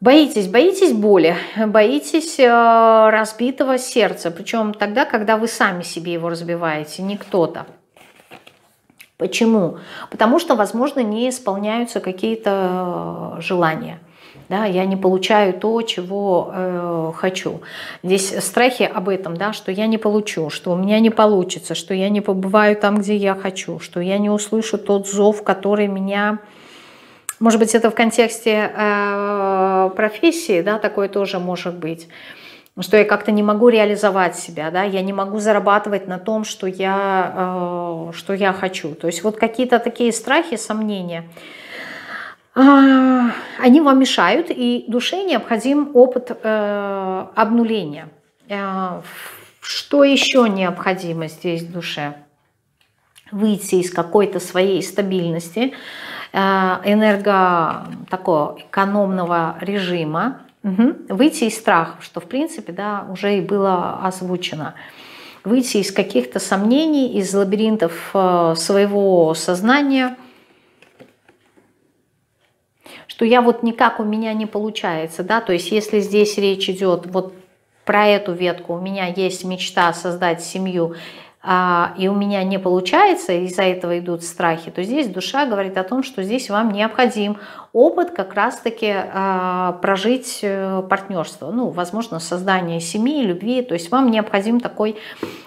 Боитесь, боитесь боли, боитесь разбитого сердца, причем тогда, когда вы сами себе его разбиваете, не кто-то. Почему? Потому что, возможно, не исполняются какие-то э, желания. Да, я не получаю то, чего э, хочу. Здесь страхи об этом, да, что я не получу, что у меня не получится, что я не побываю там, где я хочу, что я не услышу тот зов, который меня... Может быть, это в контексте э, профессии, да, такое тоже может быть что я как-то не могу реализовать себя, да, я не могу зарабатывать на том, что я, э, что я хочу. То есть вот какие-то такие страхи, сомнения, э, они вам мешают, и душе необходим опыт э, обнуления. Э, что еще необходимо здесь душе? Выйти из какой-то своей стабильности, э, энерго такого экономного режима, Угу. Выйти из страха, что в принципе да, уже и было озвучено. выйти из каких-то сомнений, из лабиринтов э, своего сознания, что я вот никак у меня не получается, да, то есть если здесь речь идет вот про эту ветку, у меня есть мечта создать семью, и у меня не получается, из-за этого идут страхи, то здесь душа говорит о том, что здесь вам необходим опыт как раз-таки а, прожить э, партнерство, ну, возможно, создание семьи, любви, то есть вам необходим такой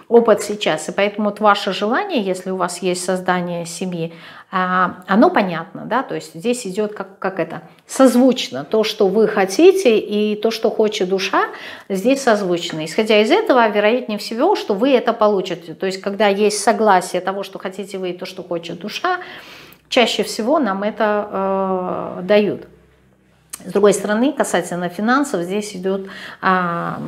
опыт сейчас. И поэтому вот ваше желание, если у вас есть создание семьи, а, оно понятно, да, то есть здесь идет как, как это, созвучно, то, что вы хотите и то, что хочет душа, здесь созвучно. Исходя из этого, вероятнее всего, что вы это получите. То есть когда есть согласие того, что хотите вы и то, что хочет душа, чаще всего нам это э, дают. С другой стороны, касательно финансов, здесь идет а,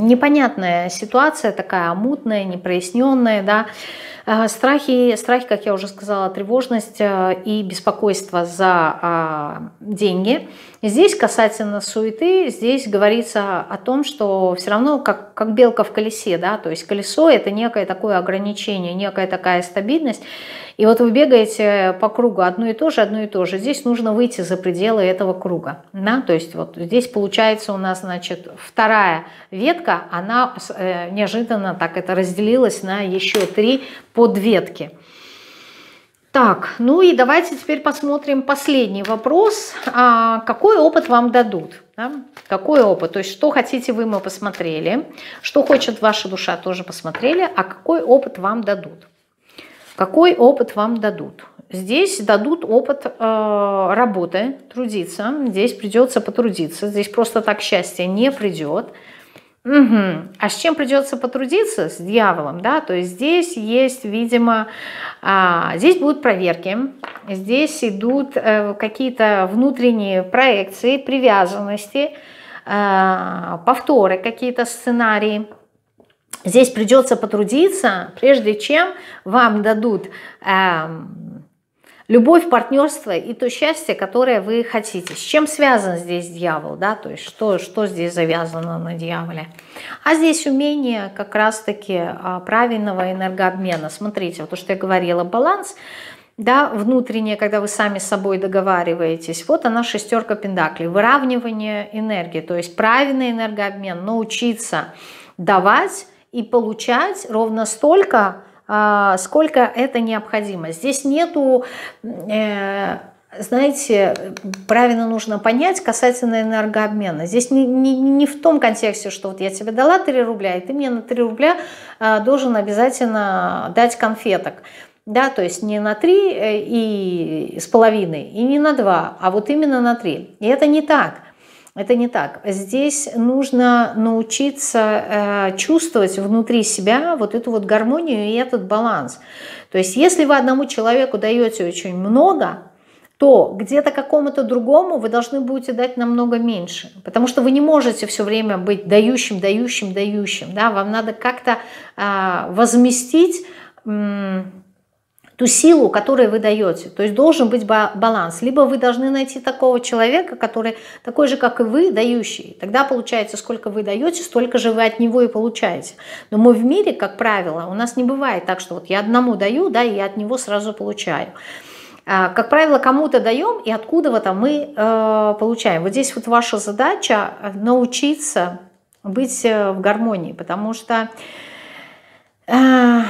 непонятная ситуация, такая мутная, непроясненная, да, а, Страхи, страхи, как я уже сказала, тревожность э, и беспокойство за а, деньги. Здесь касательно суеты, здесь говорится о том, что все равно как, как белка в колесе, да, то есть колесо это некое такое ограничение, некая такая стабильность, и вот вы бегаете по кругу одно и то же, одно и то же. Здесь нужно выйти за пределы этого круга. Да? То есть вот здесь получается у нас, значит, вторая ветка, она э, неожиданно так это разделилась на еще три подветки. Так, ну и давайте теперь посмотрим последний вопрос. А какой опыт вам дадут? Да? Какой опыт? То есть что хотите вы, мы посмотрели. Что хочет ваша душа, тоже посмотрели. А какой опыт вам дадут? Какой опыт вам дадут? Здесь дадут опыт э, работы, трудиться. Здесь придется потрудиться. Здесь просто так счастье не придет. Угу. А с чем придется потрудиться? С дьяволом, да? То есть здесь есть, видимо, а, здесь будут проверки, здесь идут э, какие-то внутренние проекции, привязанности, э, повторы, какие-то сценарии. Здесь придется потрудиться, прежде чем вам дадут э, любовь, партнерство и то счастье, которое вы хотите. С чем связан здесь дьявол, да, то есть что, что здесь завязано на дьяволе. А здесь умение как раз-таки а, правильного энергообмена. Смотрите, вот то, что я говорила, баланс, да, внутреннее, когда вы сами с собой договариваетесь. Вот она шестерка пендаклей, выравнивание энергии, то есть правильный энергообмен, научиться давать и получать ровно столько, сколько это необходимо. Здесь нету, э, знаете, правильно нужно понять касательно энергообмена. Здесь не, не, не в том контексте, что вот я тебе дала 3 рубля, и ты мне на 3 рубля а, должен обязательно дать конфеток. Да, то есть не на 3 э, и с половиной, и не на 2, а вот именно на 3. И это не так. Это не так. Здесь нужно научиться э, чувствовать внутри себя вот эту вот гармонию и этот баланс. То есть если вы одному человеку даете очень много, то где-то какому-то другому вы должны будете дать намного меньше. Потому что вы не можете все время быть дающим, дающим, дающим. Да? Вам надо как-то э, возместить... Э, ту силу, которую вы даете. То есть должен быть баланс. Либо вы должны найти такого человека, который такой же, как и вы, дающий. Тогда получается, сколько вы даете, столько же вы от него и получаете. Но мы в мире, как правило, у нас не бывает так, что вот я одному даю, да, и я от него сразу получаю. А, как правило, кому-то даем, и откуда-то мы э, получаем. Вот здесь вот ваша задача научиться быть э, в гармонии, потому что... Э,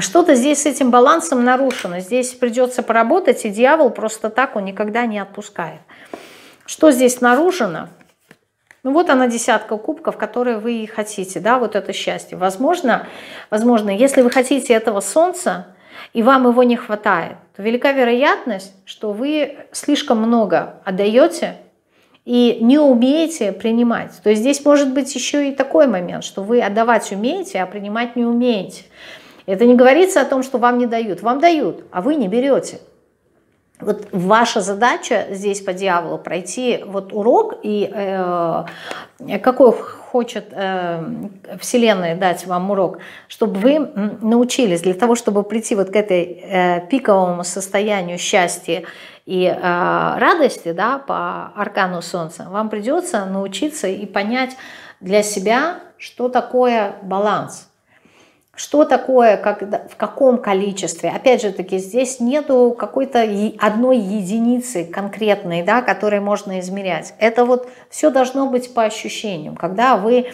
что-то здесь с этим балансом нарушено. Здесь придется поработать, и дьявол просто так он никогда не отпускает. Что здесь нарушено? Ну вот она десятка кубков, которые вы хотите, да, вот это счастье. Возможно, возможно, если вы хотите этого солнца, и вам его не хватает, то велика вероятность, что вы слишком много отдаете и не умеете принимать. То есть здесь может быть еще и такой момент, что вы отдавать умеете, а принимать не умеете. Это не говорится о том, что вам не дают. Вам дают, а вы не берете. Вот ваша задача здесь по дьяволу пройти вот урок и э, какой хочет э, Вселенная дать вам урок, чтобы вы научились для того, чтобы прийти вот к этой э, пиковому состоянию счастья и э, радости, да, по аркану Солнца, вам придется научиться и понять для себя, что такое баланс. Что такое, как, в каком количестве? Опять же таки, здесь нету какой-то одной единицы конкретной, да, которой можно измерять. Это вот все должно быть по ощущениям. Когда вы...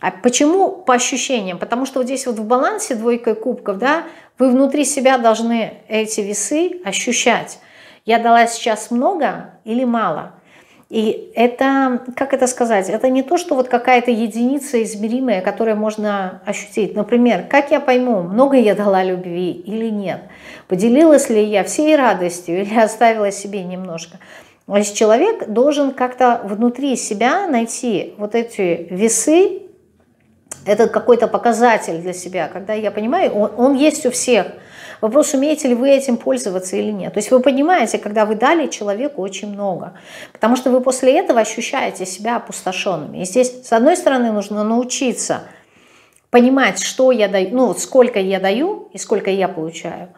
А почему по ощущениям? Потому что вот здесь вот в балансе двойкой кубков, да, вы внутри себя должны эти весы ощущать. Я дала сейчас много или мало? И это, как это сказать, это не то, что вот какая-то единица измеримая, которую можно ощутить. Например, как я пойму, много я дала любви или нет? Поделилась ли я всей радостью или <laughs> оставила себе немножко? То есть человек должен как-то внутри себя найти вот эти весы, это какой-то показатель для себя, когда я понимаю, он, он есть у всех – Вопрос, умеете ли вы этим пользоваться или нет. То есть вы понимаете, когда вы дали человеку очень много, потому что вы после этого ощущаете себя опустошенными. И здесь, с одной стороны, нужно научиться понимать, что я даю, ну, сколько я даю и сколько я получаю.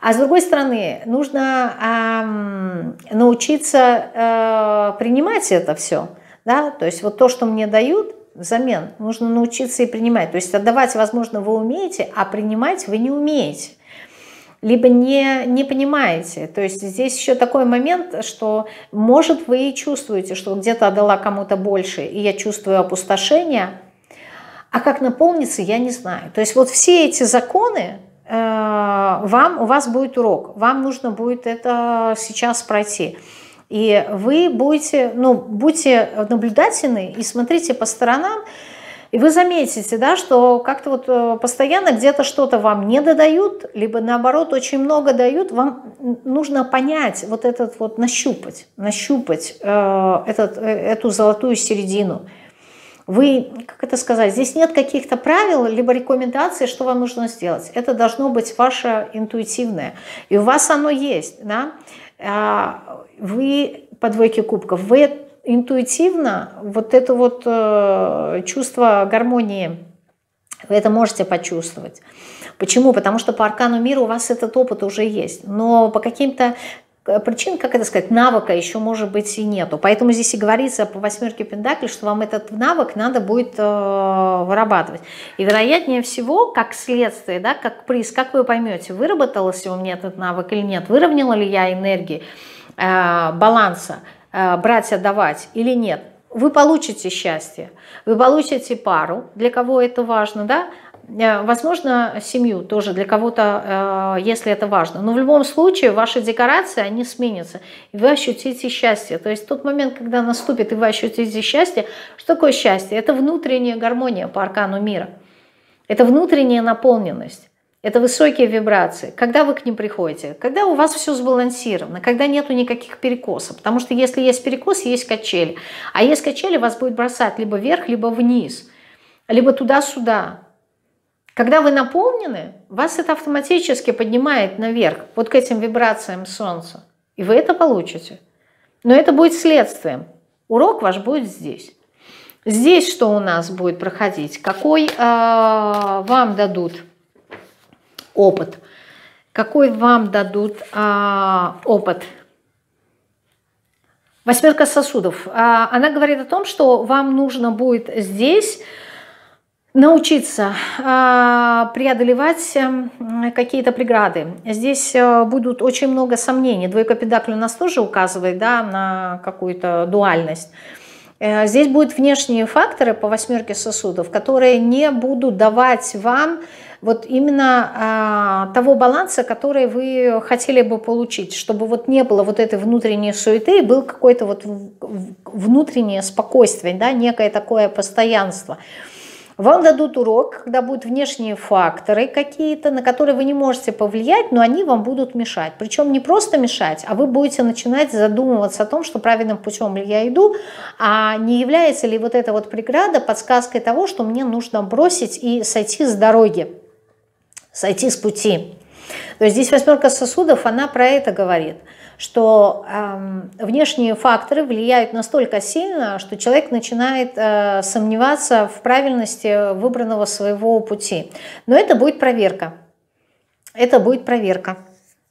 А с другой стороны, нужно э, научиться э, принимать это все. Да? То есть вот то, что мне дают, взамен, нужно научиться и принимать. То есть отдавать, возможно, вы умеете, а принимать вы не умеете либо не, не понимаете. То есть здесь еще такой момент, что может вы и чувствуете, что где-то отдала кому-то больше, и я чувствую опустошение, а как наполниться, я не знаю. То есть вот все эти законы, э, вам, у вас будет урок, вам нужно будет это сейчас пройти. И вы будете, ну, будьте наблюдательны и смотрите по сторонам, и вы заметите, да, что как-то вот э, постоянно где-то что-то вам не додают, либо наоборот очень много дают, вам нужно понять, вот этот вот нащупать, нащупать э, этот, э, эту золотую середину. Вы, как это сказать, здесь нет каких-то правил, либо рекомендаций, что вам нужно сделать. Это должно быть ваше интуитивное. И у вас оно есть. Да? А, вы по двойке кубков, вы интуитивно вот это вот э, чувство гармонии, вы это можете почувствовать. Почему? Потому что по аркану мира у вас этот опыт уже есть. Но по каким-то э, причин, как это сказать, навыка еще может быть и нету. Поэтому здесь и говорится по восьмерке Пентаклей, что вам этот навык надо будет э, вырабатывать. И вероятнее всего, как следствие, да, как приз, как вы поймете, выработался у меня этот навык или нет, выровняла ли я энергии, э, баланса, брать, отдавать или нет, вы получите счастье, вы получите пару, для кого это важно, да, э, возможно, семью тоже для кого-то, э, если это важно. Но в любом случае ваши декорации, они сменятся, и вы ощутите счастье. То есть тот момент, когда наступит, и вы ощутите счастье, что такое счастье? Это внутренняя гармония по аркану мира. Это внутренняя наполненность. Это высокие вибрации. Когда вы к ним приходите? Когда у вас все сбалансировано, когда нету никаких перекосов. Потому что если есть перекос, есть качели. А есть качели, вас будет бросать либо вверх, либо вниз. Либо туда-сюда. Когда вы наполнены, вас это автоматически поднимает наверх, вот к этим вибрациям Солнца. И вы это получите. Но это будет следствием. Урок ваш будет здесь. Здесь что у нас будет проходить? Какой э, вам дадут опыт. Какой вам дадут а, опыт? Восьмерка сосудов. А, она говорит о том, что вам нужно будет здесь научиться а, преодолевать эм, какие-то преграды. Здесь а, будут очень много сомнений. Двойка педакли у нас тоже указывает да, на какую-то дуальность. Э, здесь будут внешние факторы по восьмерке сосудов, которые не будут давать вам вот именно а, того баланса, который вы хотели бы получить, чтобы вот не было вот этой внутренней суеты, был какое-то вот внутреннее спокойствие, да, некое такое постоянство. Вам дадут урок, когда будут внешние факторы какие-то, на которые вы не можете повлиять, но они вам будут мешать. Причем не просто мешать, а вы будете начинать задумываться о том, что правильным путем ли я иду, а не является ли вот эта вот преграда подсказкой того, что мне нужно бросить и сойти с дороги сойти с пути. То есть здесь восьмерка сосудов, она про это говорит, что э, внешние факторы влияют настолько сильно, что человек начинает э, сомневаться в правильности выбранного своего пути. Но это будет проверка. Это будет проверка.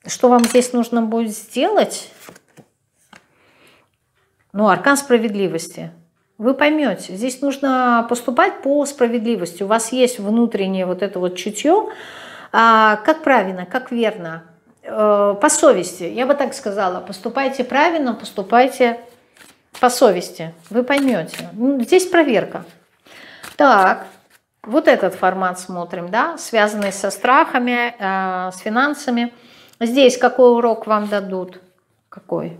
Что вам здесь нужно будет сделать? Ну, аркан справедливости. Вы поймете, здесь нужно поступать по справедливости. У вас есть внутреннее вот это вот чутье, как правильно, как верно, э, по совести. Я бы так сказала, поступайте правильно, поступайте по совести. Вы поймете. Ну, здесь проверка. Так, вот этот формат смотрим, да, связанный со страхами, э, с финансами. Здесь какой урок вам дадут? Какой?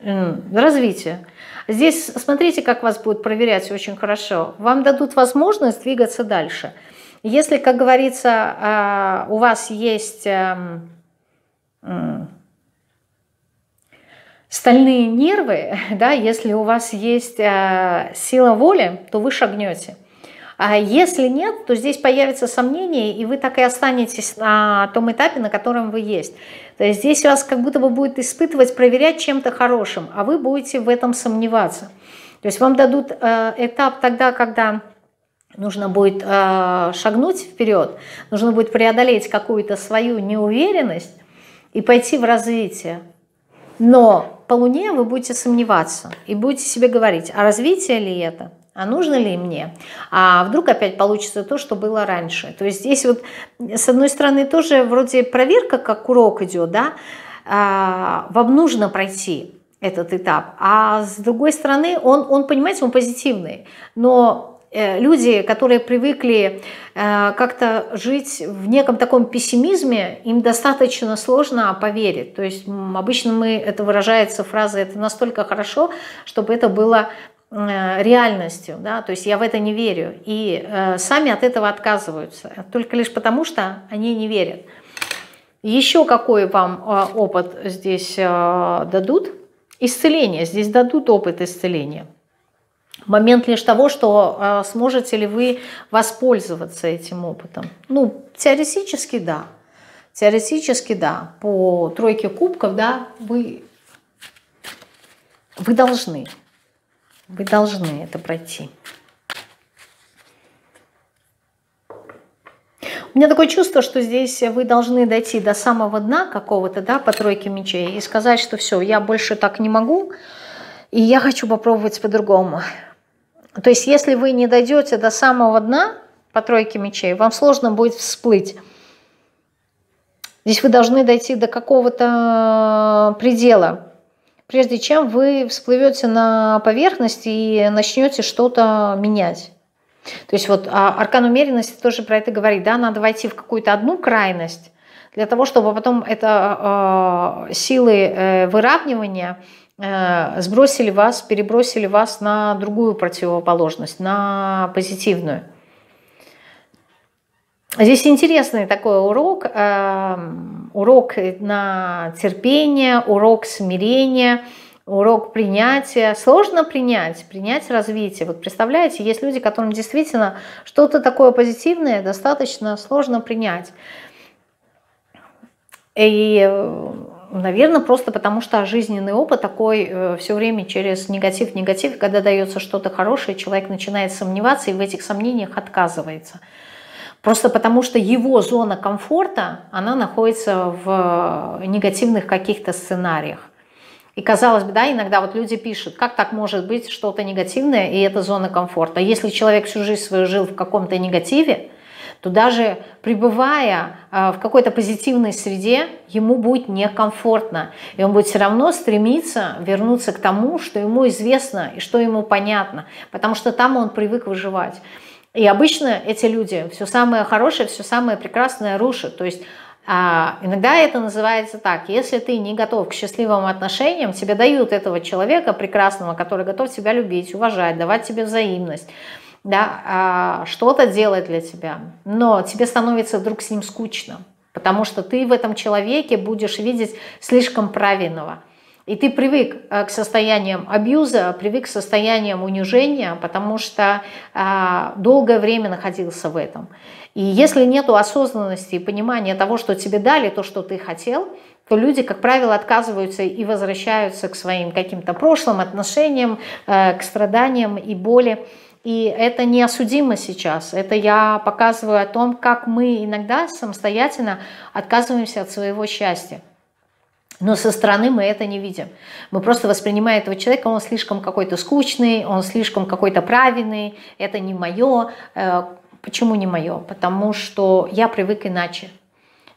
Развитие. Здесь смотрите, как вас будут проверять очень хорошо. Вам дадут возможность двигаться дальше. Если, как говорится, а, у вас есть эм, стальные нервы, <laughs> да, если у вас есть э, сила воли, то вы шагнете. А если нет, то здесь появится сомнение, и вы так и останетесь на том этапе, на котором вы есть. То есть здесь вас как будто бы будет испытывать, проверять чем-то хорошим, а вы будете в этом сомневаться. То есть вам дадут э, этап тогда, когда нужно будет э, шагнуть вперед, нужно будет преодолеть какую-то свою неуверенность и пойти в развитие. Но по Луне вы будете сомневаться и будете себе говорить, а развитие ли это? а нужно ли мне? А вдруг опять получится то, что было раньше? То есть здесь вот с одной стороны тоже вроде проверка, как урок идет, да, а, вам нужно пройти этот этап, а с другой стороны он, он понимаете, он позитивный, но люди, которые привыкли э, как-то жить в неком таком пессимизме, им достаточно сложно поверить. То есть обычно мы, это выражается фраза «это настолько хорошо», чтобы это было Э, реальностью, да, то есть я в это не верю, и э, сами от этого отказываются, только лишь потому, что они не верят. Еще какой вам э, опыт здесь э, дадут? Исцеление, здесь дадут опыт исцеления. Момент лишь того, что э, сможете ли вы воспользоваться этим опытом. Ну, теоретически да, теоретически да, по тройке кубков, да, вы, вы должны. Вы должны это пройти. У меня такое чувство, что здесь вы должны дойти до самого дна какого-то, да, по тройке мечей и сказать, что все, я больше так не могу, и я хочу попробовать по-другому. То есть, если вы не дойдете до самого дна по тройке мечей, вам сложно будет всплыть. Здесь вы должны дойти до какого-то предела, прежде чем вы всплывете на поверхность и начнете что-то менять. То есть вот а аркан умеренности тоже про это говорит, да, надо войти в какую-то одну крайность, для того, чтобы потом это э, силы э, выравнивания э, сбросили вас, перебросили вас на другую противоположность, на позитивную. Здесь интересный такой урок, э, урок на терпение, урок смирения, урок принятия. Сложно принять, принять развитие. Вот представляете, есть люди, которым действительно что-то такое позитивное достаточно сложно принять. И, наверное, просто потому что жизненный опыт такой э, все время через негатив, негатив, когда дается что-то хорошее, человек начинает сомневаться и в этих сомнениях отказывается. Просто потому что его зона комфорта, она находится в негативных каких-то сценариях. И казалось бы, да, иногда вот люди пишут, как так может быть что-то негативное, и это зона комфорта. Если человек всю жизнь свою жил в каком-то негативе, то даже пребывая а, в какой-то позитивной среде, ему будет некомфортно. И он будет все равно стремиться вернуться к тому, что ему известно и что ему понятно, потому что там он привык выживать. И обычно эти люди все самое хорошее, все самое прекрасное рушат. То есть а, иногда это называется так, если ты не готов к счастливым отношениям, тебе дают этого человека прекрасного, который готов тебя любить, уважать, давать тебе взаимность, да, а, что-то делать для тебя. Но тебе становится вдруг с ним скучно, потому что ты в этом человеке будешь видеть слишком правильного. И ты привык э, к состояниям абьюза, привык к состояниям унижения, потому что а, долгое время находился в этом. И если нет осознанности и понимания того, что тебе дали то, что ты хотел, то люди, как правило, отказываются и возвращаются к своим каким-то прошлым отношениям, э, к страданиям и боли. И это не осудимо сейчас. Это я показываю о том, как мы иногда самостоятельно отказываемся от своего счастья. Но со стороны мы это не видим. Мы просто воспринимаем этого человека, он слишком какой-то скучный, он слишком какой-то правильный, это не мое. Э, почему не мое? Потому что я привык иначе.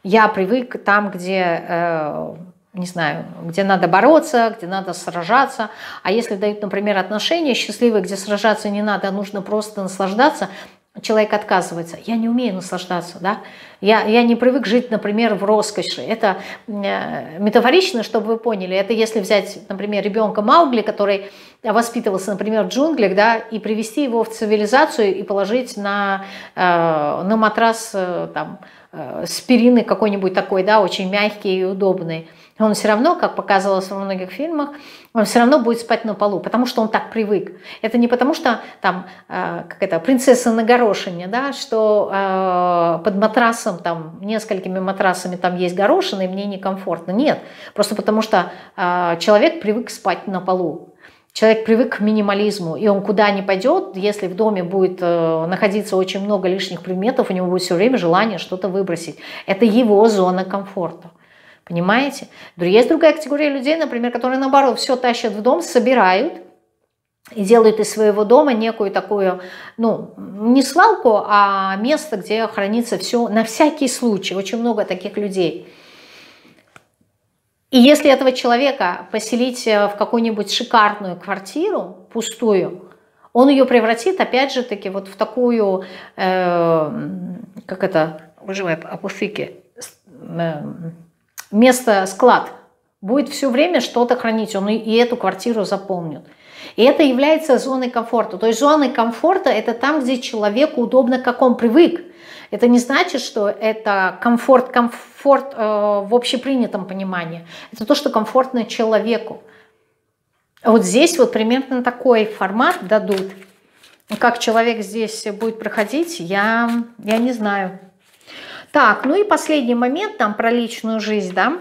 Я привык там, где, э, не знаю, где надо бороться, где надо сражаться. А если дают, например, отношения счастливые, где сражаться не надо, а нужно просто наслаждаться, человек отказывается. Я не умею наслаждаться, да? Я, я не привык жить, например, в роскоши. Это э, метафорично, чтобы вы поняли. Это если взять, например, ребенка Маугли, который воспитывался, например, в джунглях, да, и привести его в цивилизацию и положить на, э, на матрас э, там, э, с перины какой-нибудь такой, да, очень мягкий и удобный он все равно, как показывалось во многих фильмах, он все равно будет спать на полу, потому что он так привык. Это не потому что там, э, как это, принцесса на горошине, да, что э, под матрасом, там, несколькими матрасами там есть горошины, и мне некомфортно. Нет, просто потому что э, человек привык спать на полу. Человек привык к минимализму, и он куда ни пойдет, если в доме будет э, находиться очень много лишних предметов, у него будет все время желание что-то выбросить. Это его зона комфорта. Понимаете? Есть другая категория людей, например, которые наоборот все тащат в дом, собирают и делают из своего дома некую такую, ну, не свалку, а место, где хранится все на всякий случай. Очень много таких людей. И если этого человека поселить э, в какую-нибудь шикарную квартиру, пустую, он ее превратит, опять же таки, вот в такую, э, как это, выживай, опусыки, э, место, склад, будет все время что-то хранить, он и эту квартиру заполнит. И это является зоной комфорта. То есть зоной комфорта – это там, где человеку удобно, как он привык. Это не значит, что это комфорт, комфорт э, в общепринятом понимании. Это то, что комфортно человеку. Вот здесь вот примерно такой формат дадут. Как человек здесь будет проходить, я, я не знаю. Так, ну и последний момент там про личную жизнь, да.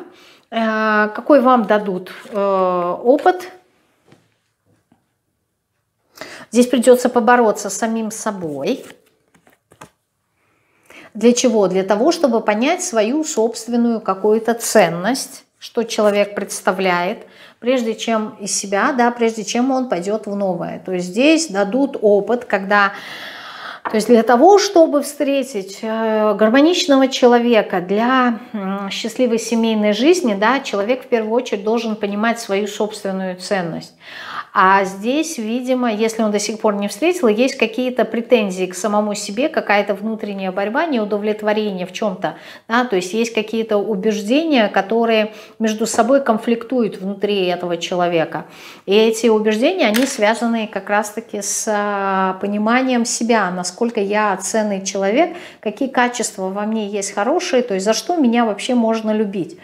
Э, какой вам дадут э, опыт? Здесь придется побороться с самим собой. Для чего? Для того, чтобы понять свою собственную какую-то ценность, что человек представляет, прежде чем из себя, да, прежде чем он пойдет в новое. То есть здесь дадут опыт, когда то есть для того, чтобы встретить э, гармоничного человека для счастливой семейной жизни, да, человек в первую очередь должен понимать свою собственную ценность. А здесь, видимо, если он до сих пор не встретил, есть какие-то претензии к самому себе, какая-то внутренняя борьба, неудовлетворение в чем-то. Да? То есть есть какие-то убеждения, которые между собой конфликтуют внутри этого человека. И эти убеждения, они связаны как раз-таки с а, пониманием себя, насколько я ценный человек, какие качества во мне есть хорошие, то есть за что меня вообще можно любить.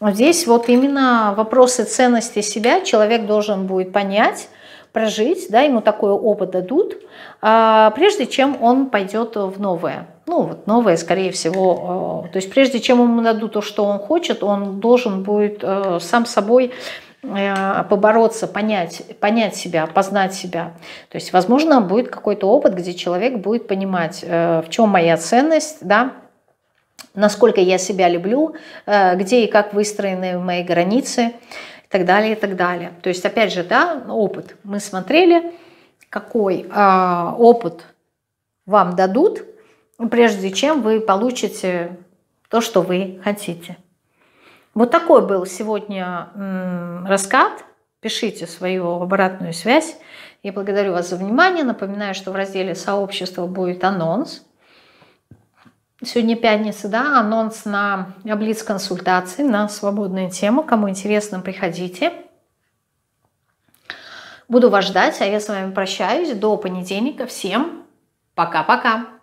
Здесь вот именно вопросы ценности себя человек должен будет понять, прожить, да, ему такой опыт дадут, а, прежде чем он пойдет в новое. Ну, вот новое, скорее всего. А, то есть прежде чем ему дадут то, что он хочет, он должен будет а, сам собой э, побороться, понять, понять себя, познать себя. То есть, возможно, будет какой-то опыт, где человек будет понимать, э, в чем моя ценность, да, насколько я себя люблю, э, где и как выстроены мои границы и так далее, и так далее. То есть, опять же, да, опыт. Мы смотрели, какой э, опыт вам дадут, прежде чем вы получите то, что вы хотите. Вот такой был сегодня раскат. Пишите свою обратную связь. Я благодарю вас за внимание. Напоминаю, что в разделе «Сообщество» будет анонс – Сегодня пятница, да, анонс на блиц-консультации на свободную тему. Кому интересно, приходите. Буду вас ждать, а я с вами прощаюсь до понедельника. Всем пока-пока.